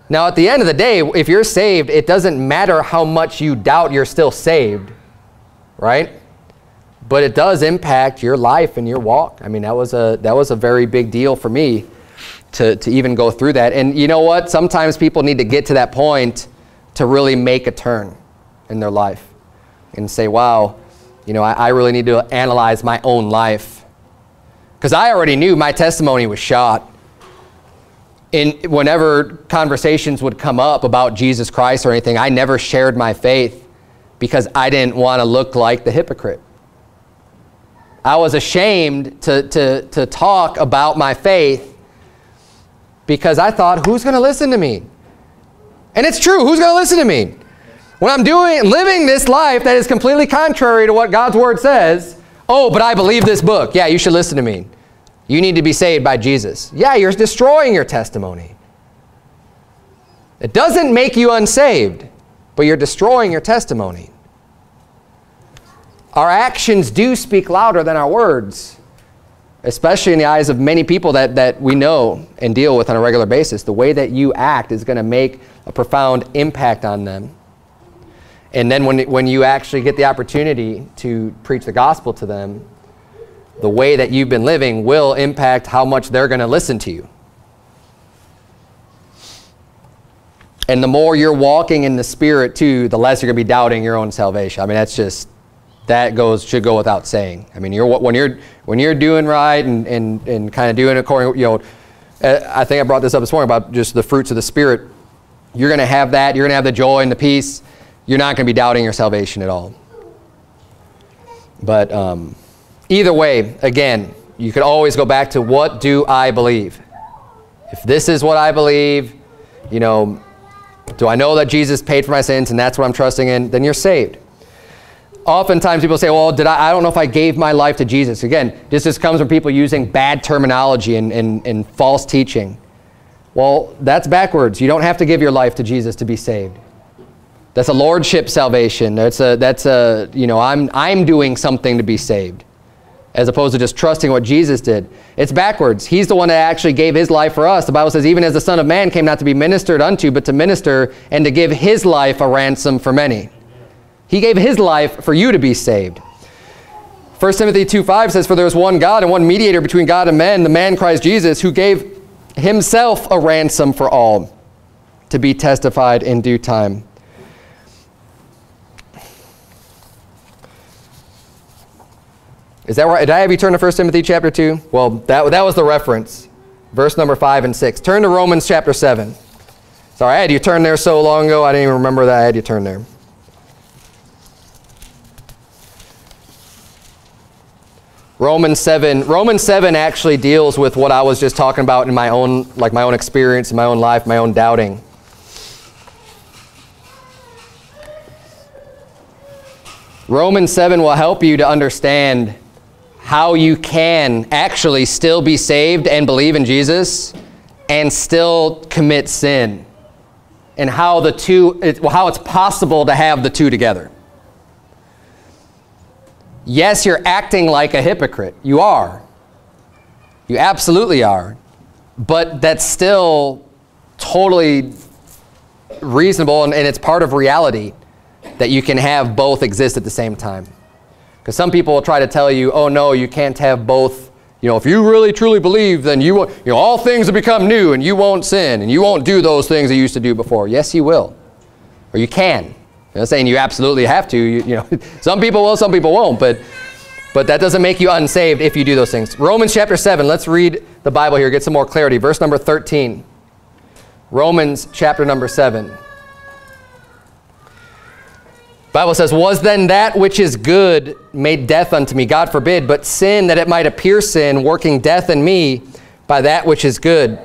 Now, at the end of the day, if you're saved, it doesn't matter how much you doubt you're still saved right? But it does impact your life and your walk. I mean, that was a, that was a very big deal for me to, to even go through that. And you know what? Sometimes people need to get to that point to really make a turn in their life and say, wow, you know, I, I really need to analyze my own life. Because I already knew my testimony was shot. And whenever conversations would come up about Jesus Christ or anything, I never shared my faith because I didn't want to look like the hypocrite. I was ashamed to, to, to talk about my faith because I thought, who's going to listen to me? And it's true, who's going to listen to me? When I'm doing, living this life that is completely contrary to what God's Word says, oh, but I believe this book. Yeah, you should listen to me. You need to be saved by Jesus. Yeah, you're destroying your testimony. It doesn't make you unsaved but you're destroying your testimony. Our actions do speak louder than our words, especially in the eyes of many people that, that we know and deal with on a regular basis. The way that you act is going to make a profound impact on them. And then when, when you actually get the opportunity to preach the gospel to them, the way that you've been living will impact how much they're going to listen to you. And the more you're walking in the Spirit too, the less you're going to be doubting your own salvation. I mean, that's just, that goes, should go without saying. I mean, you're, when, you're, when you're doing right and, and, and kind of doing according, you know, uh, I think I brought this up this morning about just the fruits of the Spirit. You're going to have that. You're going to have the joy and the peace. You're not going to be doubting your salvation at all. But um, either way, again, you could always go back to what do I believe? If this is what I believe, you know, do I know that Jesus paid for my sins and that's what I'm trusting in? Then you're saved. Oftentimes people say, well, did I, I don't know if I gave my life to Jesus. Again, this just comes from people using bad terminology and, and, and false teaching. Well, that's backwards. You don't have to give your life to Jesus to be saved. That's a lordship salvation. That's a, that's a you know, I'm, I'm doing something to be saved as opposed to just trusting what Jesus did. It's backwards. He's the one that actually gave his life for us. The Bible says, even as the Son of Man came not to be ministered unto, but to minister and to give his life a ransom for many. He gave his life for you to be saved. 1 Timothy 2.5 says, For there is one God and one mediator between God and men, the man Christ Jesus, who gave himself a ransom for all, to be testified in due time. Is that right? Did I have you turn to 1 Timothy chapter 2? Well, that, that was the reference. Verse number 5 and 6. Turn to Romans chapter 7. Sorry, I had you turn there so long ago, I didn't even remember that I had you turn there. Romans 7. Romans 7 actually deals with what I was just talking about in my own, like my own experience, in my own life, my own doubting. Romans 7 will help you to understand how you can actually still be saved and believe in Jesus and still commit sin. And how the two it, how it's possible to have the two together. Yes you're acting like a hypocrite. You are. You absolutely are. But that's still totally reasonable and, and it's part of reality that you can have both exist at the same time because some people will try to tell you oh no you can't have both you know, if you really truly believe, then you, will, you know, all things will become new and you won't sin and you won't do those things you used to do before. Yes, you will. Or you can. I'm not saying you absolutely have to. You, you know, some people will, some people won't. But, but that doesn't make you unsaved if you do those things. Romans chapter 7. Let's read the Bible here, get some more clarity. Verse number 13. Romans chapter number 7. Bible says, Was then that which is good made death unto me? God forbid, but sin that it might appear sin, working death in me by that which is good.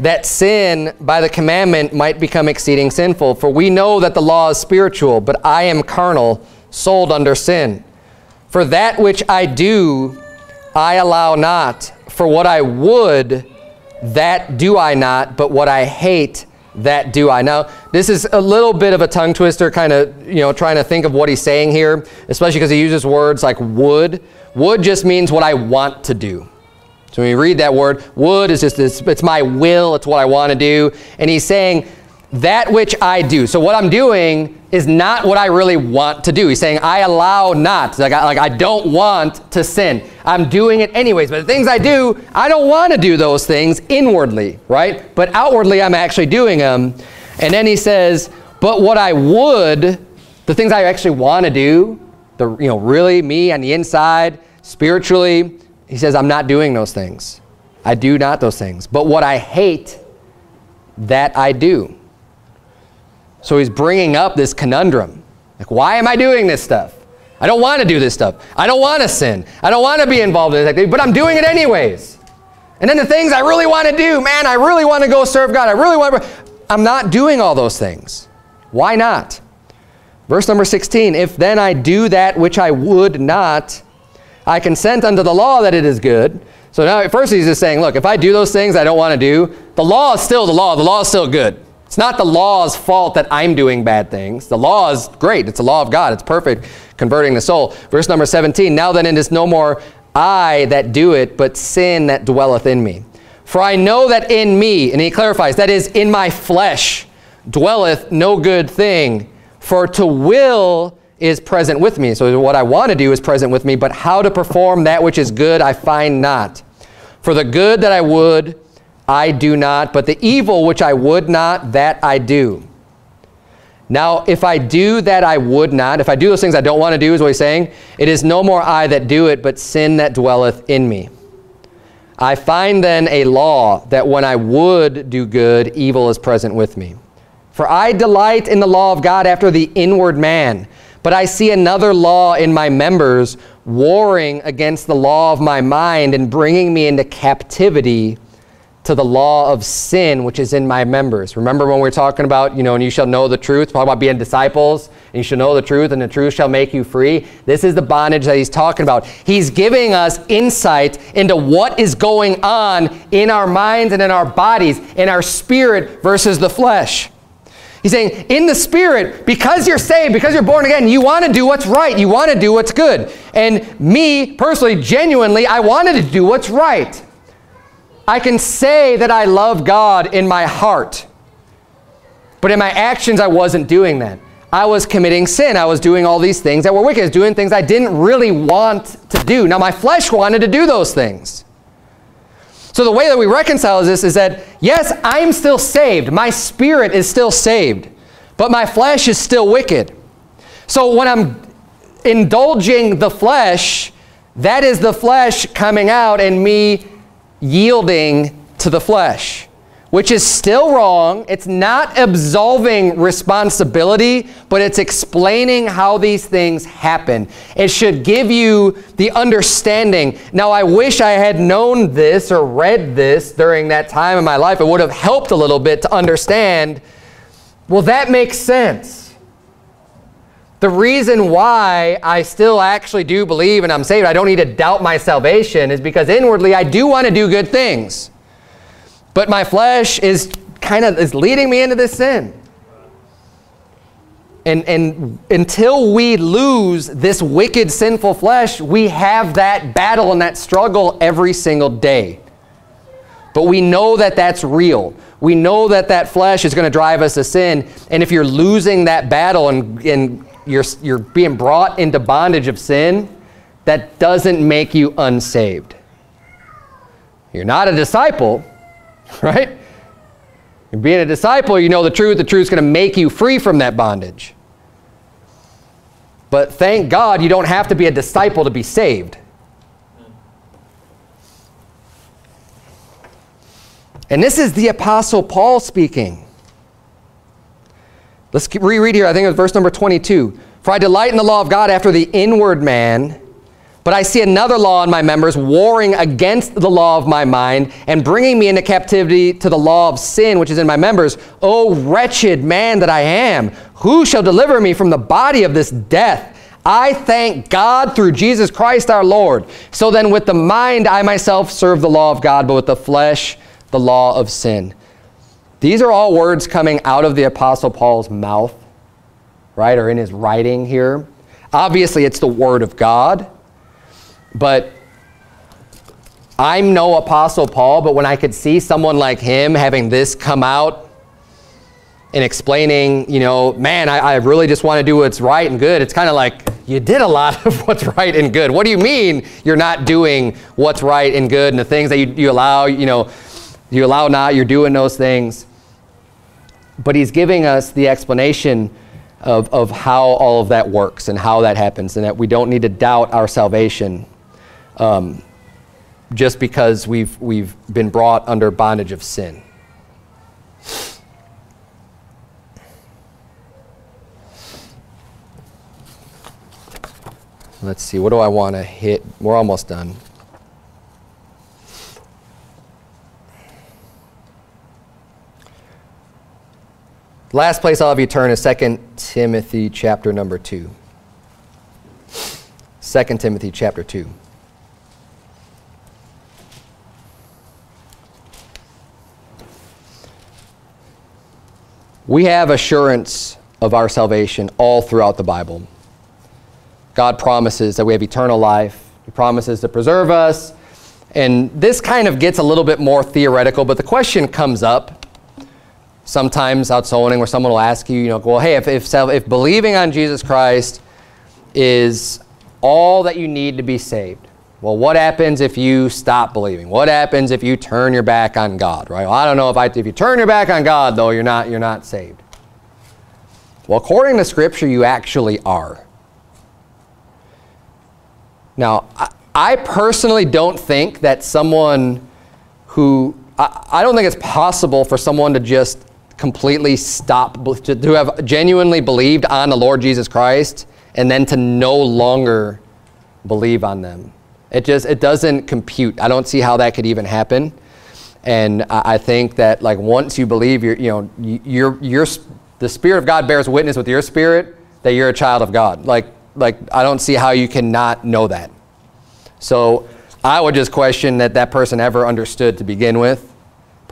That sin by the commandment might become exceeding sinful. For we know that the law is spiritual, but I am carnal, sold under sin. For that which I do, I allow not. For what I would, that do I not, but what I hate, that do I. Now, this is a little bit of a tongue twister, kind of, you know, trying to think of what he's saying here, especially because he uses words like would. Would just means what I want to do. So when you read that word, would is just this, it's my will, it's what I want to do. And he's saying, that which I do. So what I'm doing is not what I really want to do. He's saying, I allow not. Like I, like I don't want to sin. I'm doing it anyways. But the things I do, I don't want to do those things inwardly, right? But outwardly, I'm actually doing them. And then he says, but what I would, the things I actually want to do, the, you know, really me on the inside, spiritually, he says, I'm not doing those things. I do not those things. But what I hate, that I do. So he's bringing up this conundrum. Like, why am I doing this stuff? I don't want to do this stuff. I don't want to sin. I don't want to be involved in this activity, but I'm doing it anyways. And then the things I really want to do, man, I really want to go serve God. I really want to. I'm not doing all those things. Why not? Verse number 16, if then I do that which I would not, I consent unto the law that it is good. So now at first he's just saying, look, if I do those things I don't want to do, the law is still the law. The law is still good. It's not the law's fault that I'm doing bad things. The law is great. It's the law of God. It's perfect, converting the soul. Verse number 17, Now then it is no more I that do it, but sin that dwelleth in me. For I know that in me, and he clarifies, that is, in my flesh, dwelleth no good thing. For to will is present with me. So what I want to do is present with me, but how to perform that which is good I find not. For the good that I would, I do not, but the evil which I would not, that I do. Now, if I do that I would not, if I do those things I don't want to do, is what he's saying, it is no more I that do it, but sin that dwelleth in me. I find then a law that when I would do good, evil is present with me. For I delight in the law of God after the inward man, but I see another law in my members, warring against the law of my mind and bringing me into captivity to the law of sin which is in my members. Remember when we are talking about, you know, and you shall know the truth, talk about being disciples, and you shall know the truth, and the truth shall make you free. This is the bondage that he's talking about. He's giving us insight into what is going on in our minds and in our bodies, in our spirit versus the flesh. He's saying, in the spirit, because you're saved, because you're born again, you want to do what's right. You want to do what's good. And me, personally, genuinely, I wanted to do what's right. I can say that I love God in my heart, but in my actions, I wasn't doing that. I was committing sin. I was doing all these things that were wicked. I was doing things I didn't really want to do. Now, my flesh wanted to do those things. So the way that we reconcile this is that, yes, I'm still saved. My spirit is still saved, but my flesh is still wicked. So when I'm indulging the flesh, that is the flesh coming out and me yielding to the flesh, which is still wrong. It's not absolving responsibility, but it's explaining how these things happen. It should give you the understanding. Now, I wish I had known this or read this during that time in my life. It would have helped a little bit to understand, well, that makes sense. The reason why I still actually do believe and I'm saved, I don't need to doubt my salvation, is because inwardly I do want to do good things. But my flesh is kind of is leading me into this sin. And, and until we lose this wicked, sinful flesh, we have that battle and that struggle every single day. But we know that that's real. We know that that flesh is going to drive us to sin. And if you're losing that battle and, and you're, you're being brought into bondage of sin, that doesn't make you unsaved. You're not a disciple, right? Being a disciple, you know the truth. The truth is going to make you free from that bondage. But thank God you don't have to be a disciple to be saved. And this is the Apostle Paul speaking. Let's reread here. I think it was verse number 22. For I delight in the law of God after the inward man, but I see another law in my members, warring against the law of my mind, and bringing me into captivity to the law of sin which is in my members. O wretched man that I am, who shall deliver me from the body of this death? I thank God through Jesus Christ our Lord. So then with the mind I myself serve the law of God, but with the flesh the law of sin. These are all words coming out of the Apostle Paul's mouth, right, or in his writing here. Obviously, it's the Word of God, but I'm no Apostle Paul, but when I could see someone like him having this come out and explaining, you know, man, I, I really just want to do what's right and good, it's kind of like, you did a lot of what's right and good. What do you mean you're not doing what's right and good and the things that you, you allow, you know, you allow not, you're doing those things. But he's giving us the explanation of, of how all of that works and how that happens, and that we don't need to doubt our salvation um, just because we've, we've been brought under bondage of sin. Let's see, what do I want to hit? We're almost done. Last place I'll have you turn is 2 Timothy chapter number 2. 2 Timothy chapter 2. We have assurance of our salvation all throughout the Bible. God promises that we have eternal life. He promises to preserve us. And this kind of gets a little bit more theoretical, but the question comes up sometimes out soul where someone will ask you, you know, well, hey, if, if, if believing on Jesus Christ is all that you need to be saved, well, what happens if you stop believing? What happens if you turn your back on God, right? Well, I don't know if, I, if you turn your back on God, though, you're not, you're not saved. Well, according to Scripture, you actually are. Now, I, I personally don't think that someone who, I, I don't think it's possible for someone to just completely stop, to have genuinely believed on the Lord Jesus Christ and then to no longer believe on them. It just, it doesn't compute. I don't see how that could even happen. And I, I think that like once you believe, you're, you know, you're, you're, the Spirit of God bears witness with your spirit that you're a child of God. Like, like I don't see how you cannot know that. So I would just question that that person ever understood to begin with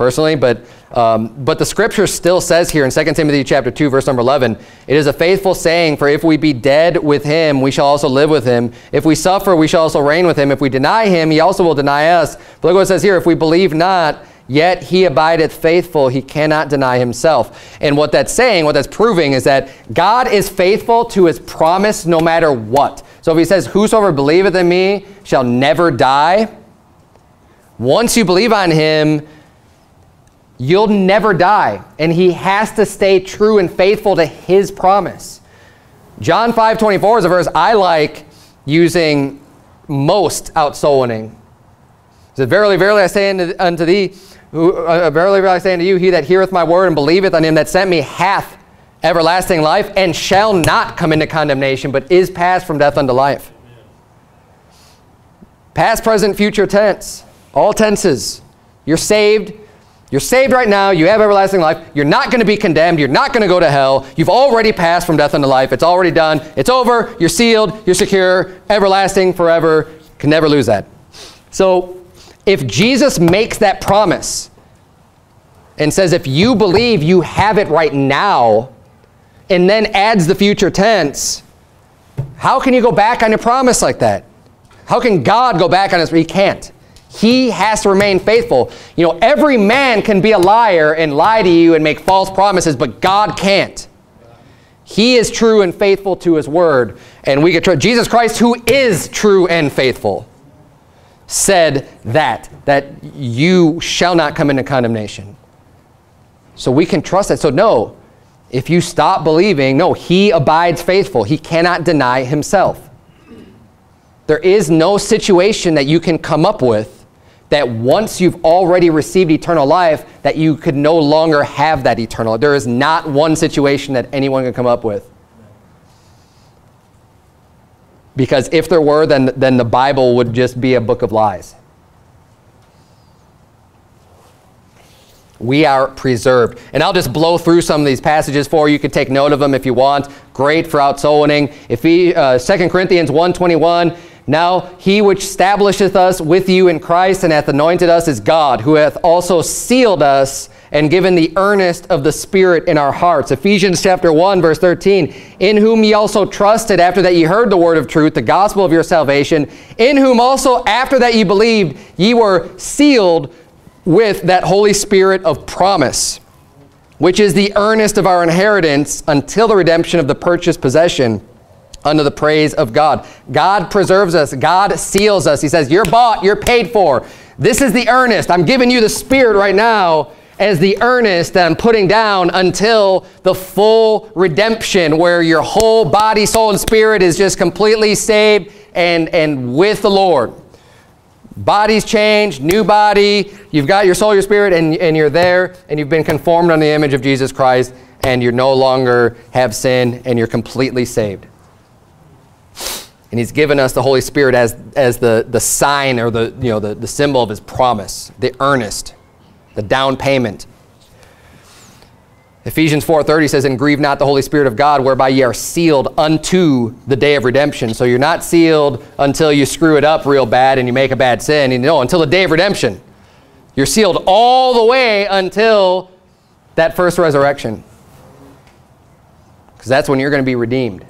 personally, but, um, but the scripture still says here in 2 Timothy chapter 2, verse number 11, it is a faithful saying, for if we be dead with him, we shall also live with him. If we suffer, we shall also reign with him. If we deny him, he also will deny us. But look what it says here, if we believe not, yet he abideth faithful, he cannot deny himself. And what that's saying, what that's proving is that God is faithful to his promise no matter what. So if he says, whosoever believeth in me shall never die, once you believe on him, You'll never die. And he has to stay true and faithful to his promise. John 5, 24 is a verse I like using most out soul winning. It says, Verily, verily, I say unto, unto thee, who, uh, verily, verily, I say unto you, he that heareth my word and believeth on him that sent me hath everlasting life and shall not come into condemnation, but is passed from death unto life. Past, present, future tense. All tenses. You're saved. You're saved right now. You have everlasting life. You're not going to be condemned. You're not going to go to hell. You've already passed from death unto life. It's already done. It's over. You're sealed. You're secure. Everlasting, forever. Can never lose that. So if Jesus makes that promise, and says if you believe you have it right now, and then adds the future tense, how can you go back on your promise like that? How can God go back on his? He can't. He has to remain faithful. You know, every man can be a liar and lie to you and make false promises, but God can't. He is true and faithful to his word. And we get trust. Jesus Christ, who is true and faithful, said that, that you shall not come into condemnation. So we can trust that. So no, if you stop believing, no, he abides faithful. He cannot deny himself. There is no situation that you can come up with that once you've already received eternal life, that you could no longer have that eternal life. There is not one situation that anyone can come up with. Because if there were, then, then the Bible would just be a book of lies. we are preserved. And I'll just blow through some of these passages for you. You could take note of them if you want. Great for out soul winning. If he, uh, 2 Corinthians 1.21, Now he which establisheth us with you in Christ and hath anointed us is God, who hath also sealed us and given the earnest of the Spirit in our hearts. Ephesians chapter 1, verse 13, In whom ye also trusted after that ye heard the word of truth, the gospel of your salvation, in whom also after that ye believed, ye were sealed with that Holy Spirit of promise, which is the earnest of our inheritance until the redemption of the purchased possession unto the praise of God. God preserves us. God seals us. He says, you're bought, you're paid for. This is the earnest. I'm giving you the Spirit right now as the earnest that I'm putting down until the full redemption where your whole body, soul, and spirit is just completely saved and, and with the Lord. Body's changed, new body, you've got your soul, your spirit, and, and you're there, and you've been conformed on the image of Jesus Christ, and you no longer have sin, and you're completely saved. And he's given us the Holy Spirit as, as the, the sign or the, you know, the, the symbol of his promise, the earnest, the down payment. Ephesians 4.30 says, And grieve not the Holy Spirit of God, whereby ye are sealed unto the day of redemption. So you're not sealed until you screw it up real bad and you make a bad sin. Know, until the day of redemption. You're sealed all the way until that first resurrection. Because that's when you're going to be redeemed.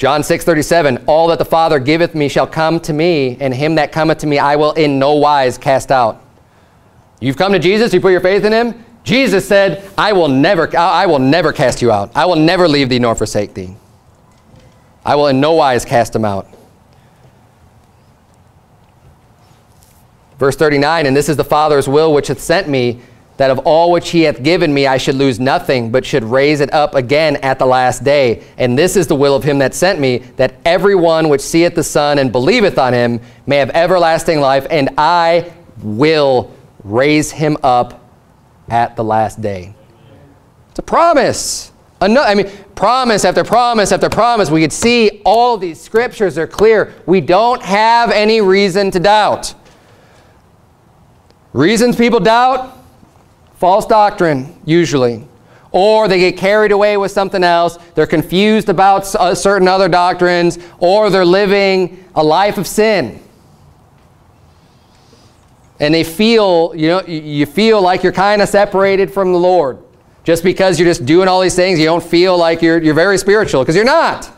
John 6.37, All that the Father giveth me shall come to me, and him that cometh to me I will in no wise cast out. You've come to Jesus, you put your faith in him. Jesus said, I will never, I will never cast you out. I will never leave thee nor forsake thee. I will in no wise cast him out. Verse 39, And this is the Father's will which hath sent me, that of all which he hath given me I should lose nothing, but should raise it up again at the last day. And this is the will of him that sent me, that every one which seeth the Son and believeth on him may have everlasting life, and I will raise him up at the last day. It's a promise. I mean, promise after promise after promise. We could see all these scriptures are clear. We don't have any reason to doubt. Reasons people doubt? False doctrine, usually. Or they get carried away with something else. They're confused about uh, certain other doctrines. Or they're living a life of sin and they feel, you know, you feel like you're kind of separated from the Lord. Just because you're just doing all these things, you don't feel like you're, you're very spiritual, because you're not.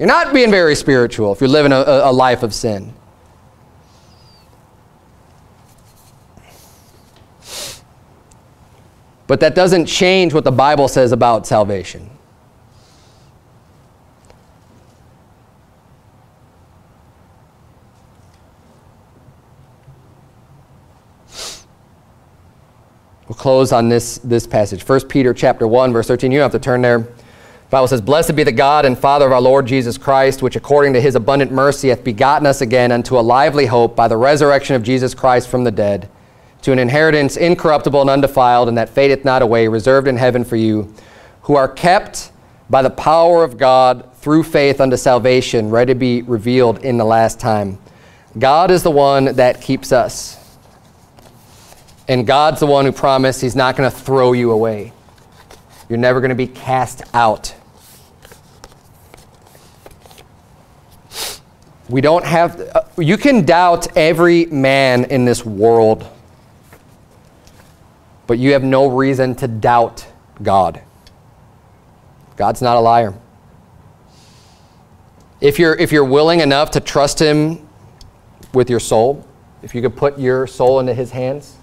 You're not being very spiritual if you're living a, a life of sin. But that doesn't change what the Bible says about salvation. We'll close on this, this passage. 1 Peter chapter 1, verse 13. You don't have to turn there. The Bible says, Blessed be the God and Father of our Lord Jesus Christ, which according to his abundant mercy hath begotten us again unto a lively hope by the resurrection of Jesus Christ from the dead, to an inheritance incorruptible and undefiled, and that fadeth not away, reserved in heaven for you, who are kept by the power of God through faith unto salvation, ready to be revealed in the last time. God is the one that keeps us. And God's the one who promised he's not going to throw you away. You're never going to be cast out. We don't have, uh, you can doubt every man in this world. But you have no reason to doubt God. God's not a liar. If you're, if you're willing enough to trust Him with your soul, if you could put your soul into His hands,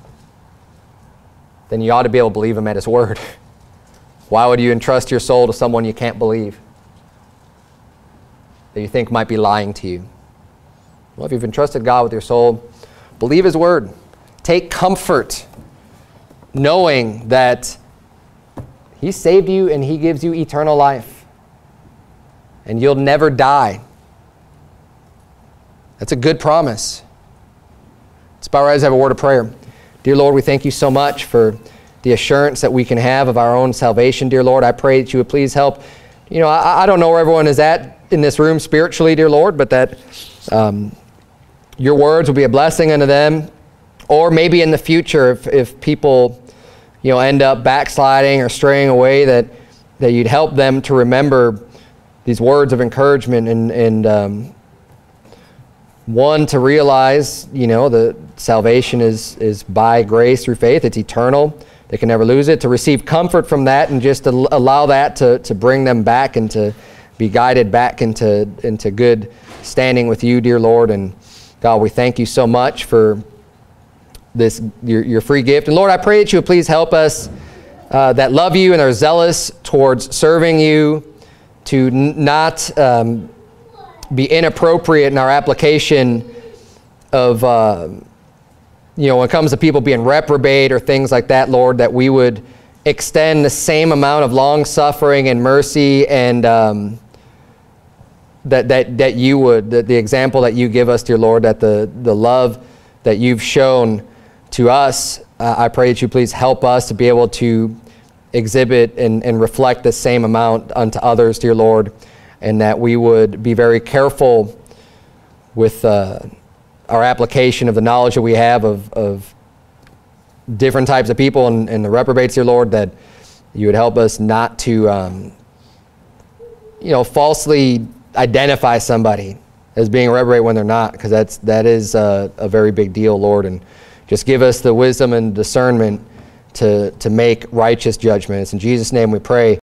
then you ought to be able to believe Him at His word. Why would you entrust your soul to someone you can't believe? That you think might be lying to you? Well, if you've entrusted God with your soul, believe His word. Take comfort knowing that He saved you and He gives you eternal life. And you'll never die. That's a good promise. It's about right to have a word of prayer. Dear Lord, we thank you so much for the assurance that we can have of our own salvation, dear Lord. I pray that you would please help. You know, I, I don't know where everyone is at in this room spiritually, dear Lord, but that um, your words will be a blessing unto them. Or maybe in the future, if, if people, you know, end up backsliding or straying away, that, that you'd help them to remember these words of encouragement and, and um, one to realize, you know, that salvation is, is by grace through faith. It's eternal. They can never lose it. To receive comfort from that and just to allow that to, to bring them back and to be guided back into, into good standing with you, dear Lord. And God, we thank you so much for this your, your free gift. And Lord, I pray that you would please help us uh, that love you and are zealous towards serving you to not um, be inappropriate in our application of. Uh, you know, when it comes to people being reprobate or things like that, Lord, that we would extend the same amount of long suffering and mercy and um, that, that, that you would, that the example that you give us, dear Lord, that the, the love that you've shown to us, uh, I pray that you please help us to be able to exhibit and, and reflect the same amount unto others, dear Lord, and that we would be very careful with. Uh, our application of the knowledge that we have of, of different types of people and, and, the reprobates, dear Lord, that you would help us not to, um, you know, falsely identify somebody as being a reprobate when they're not, because that's that is a, a very big deal, Lord, and just give us the wisdom and discernment to to make righteous judgments. In Jesus' name, we pray.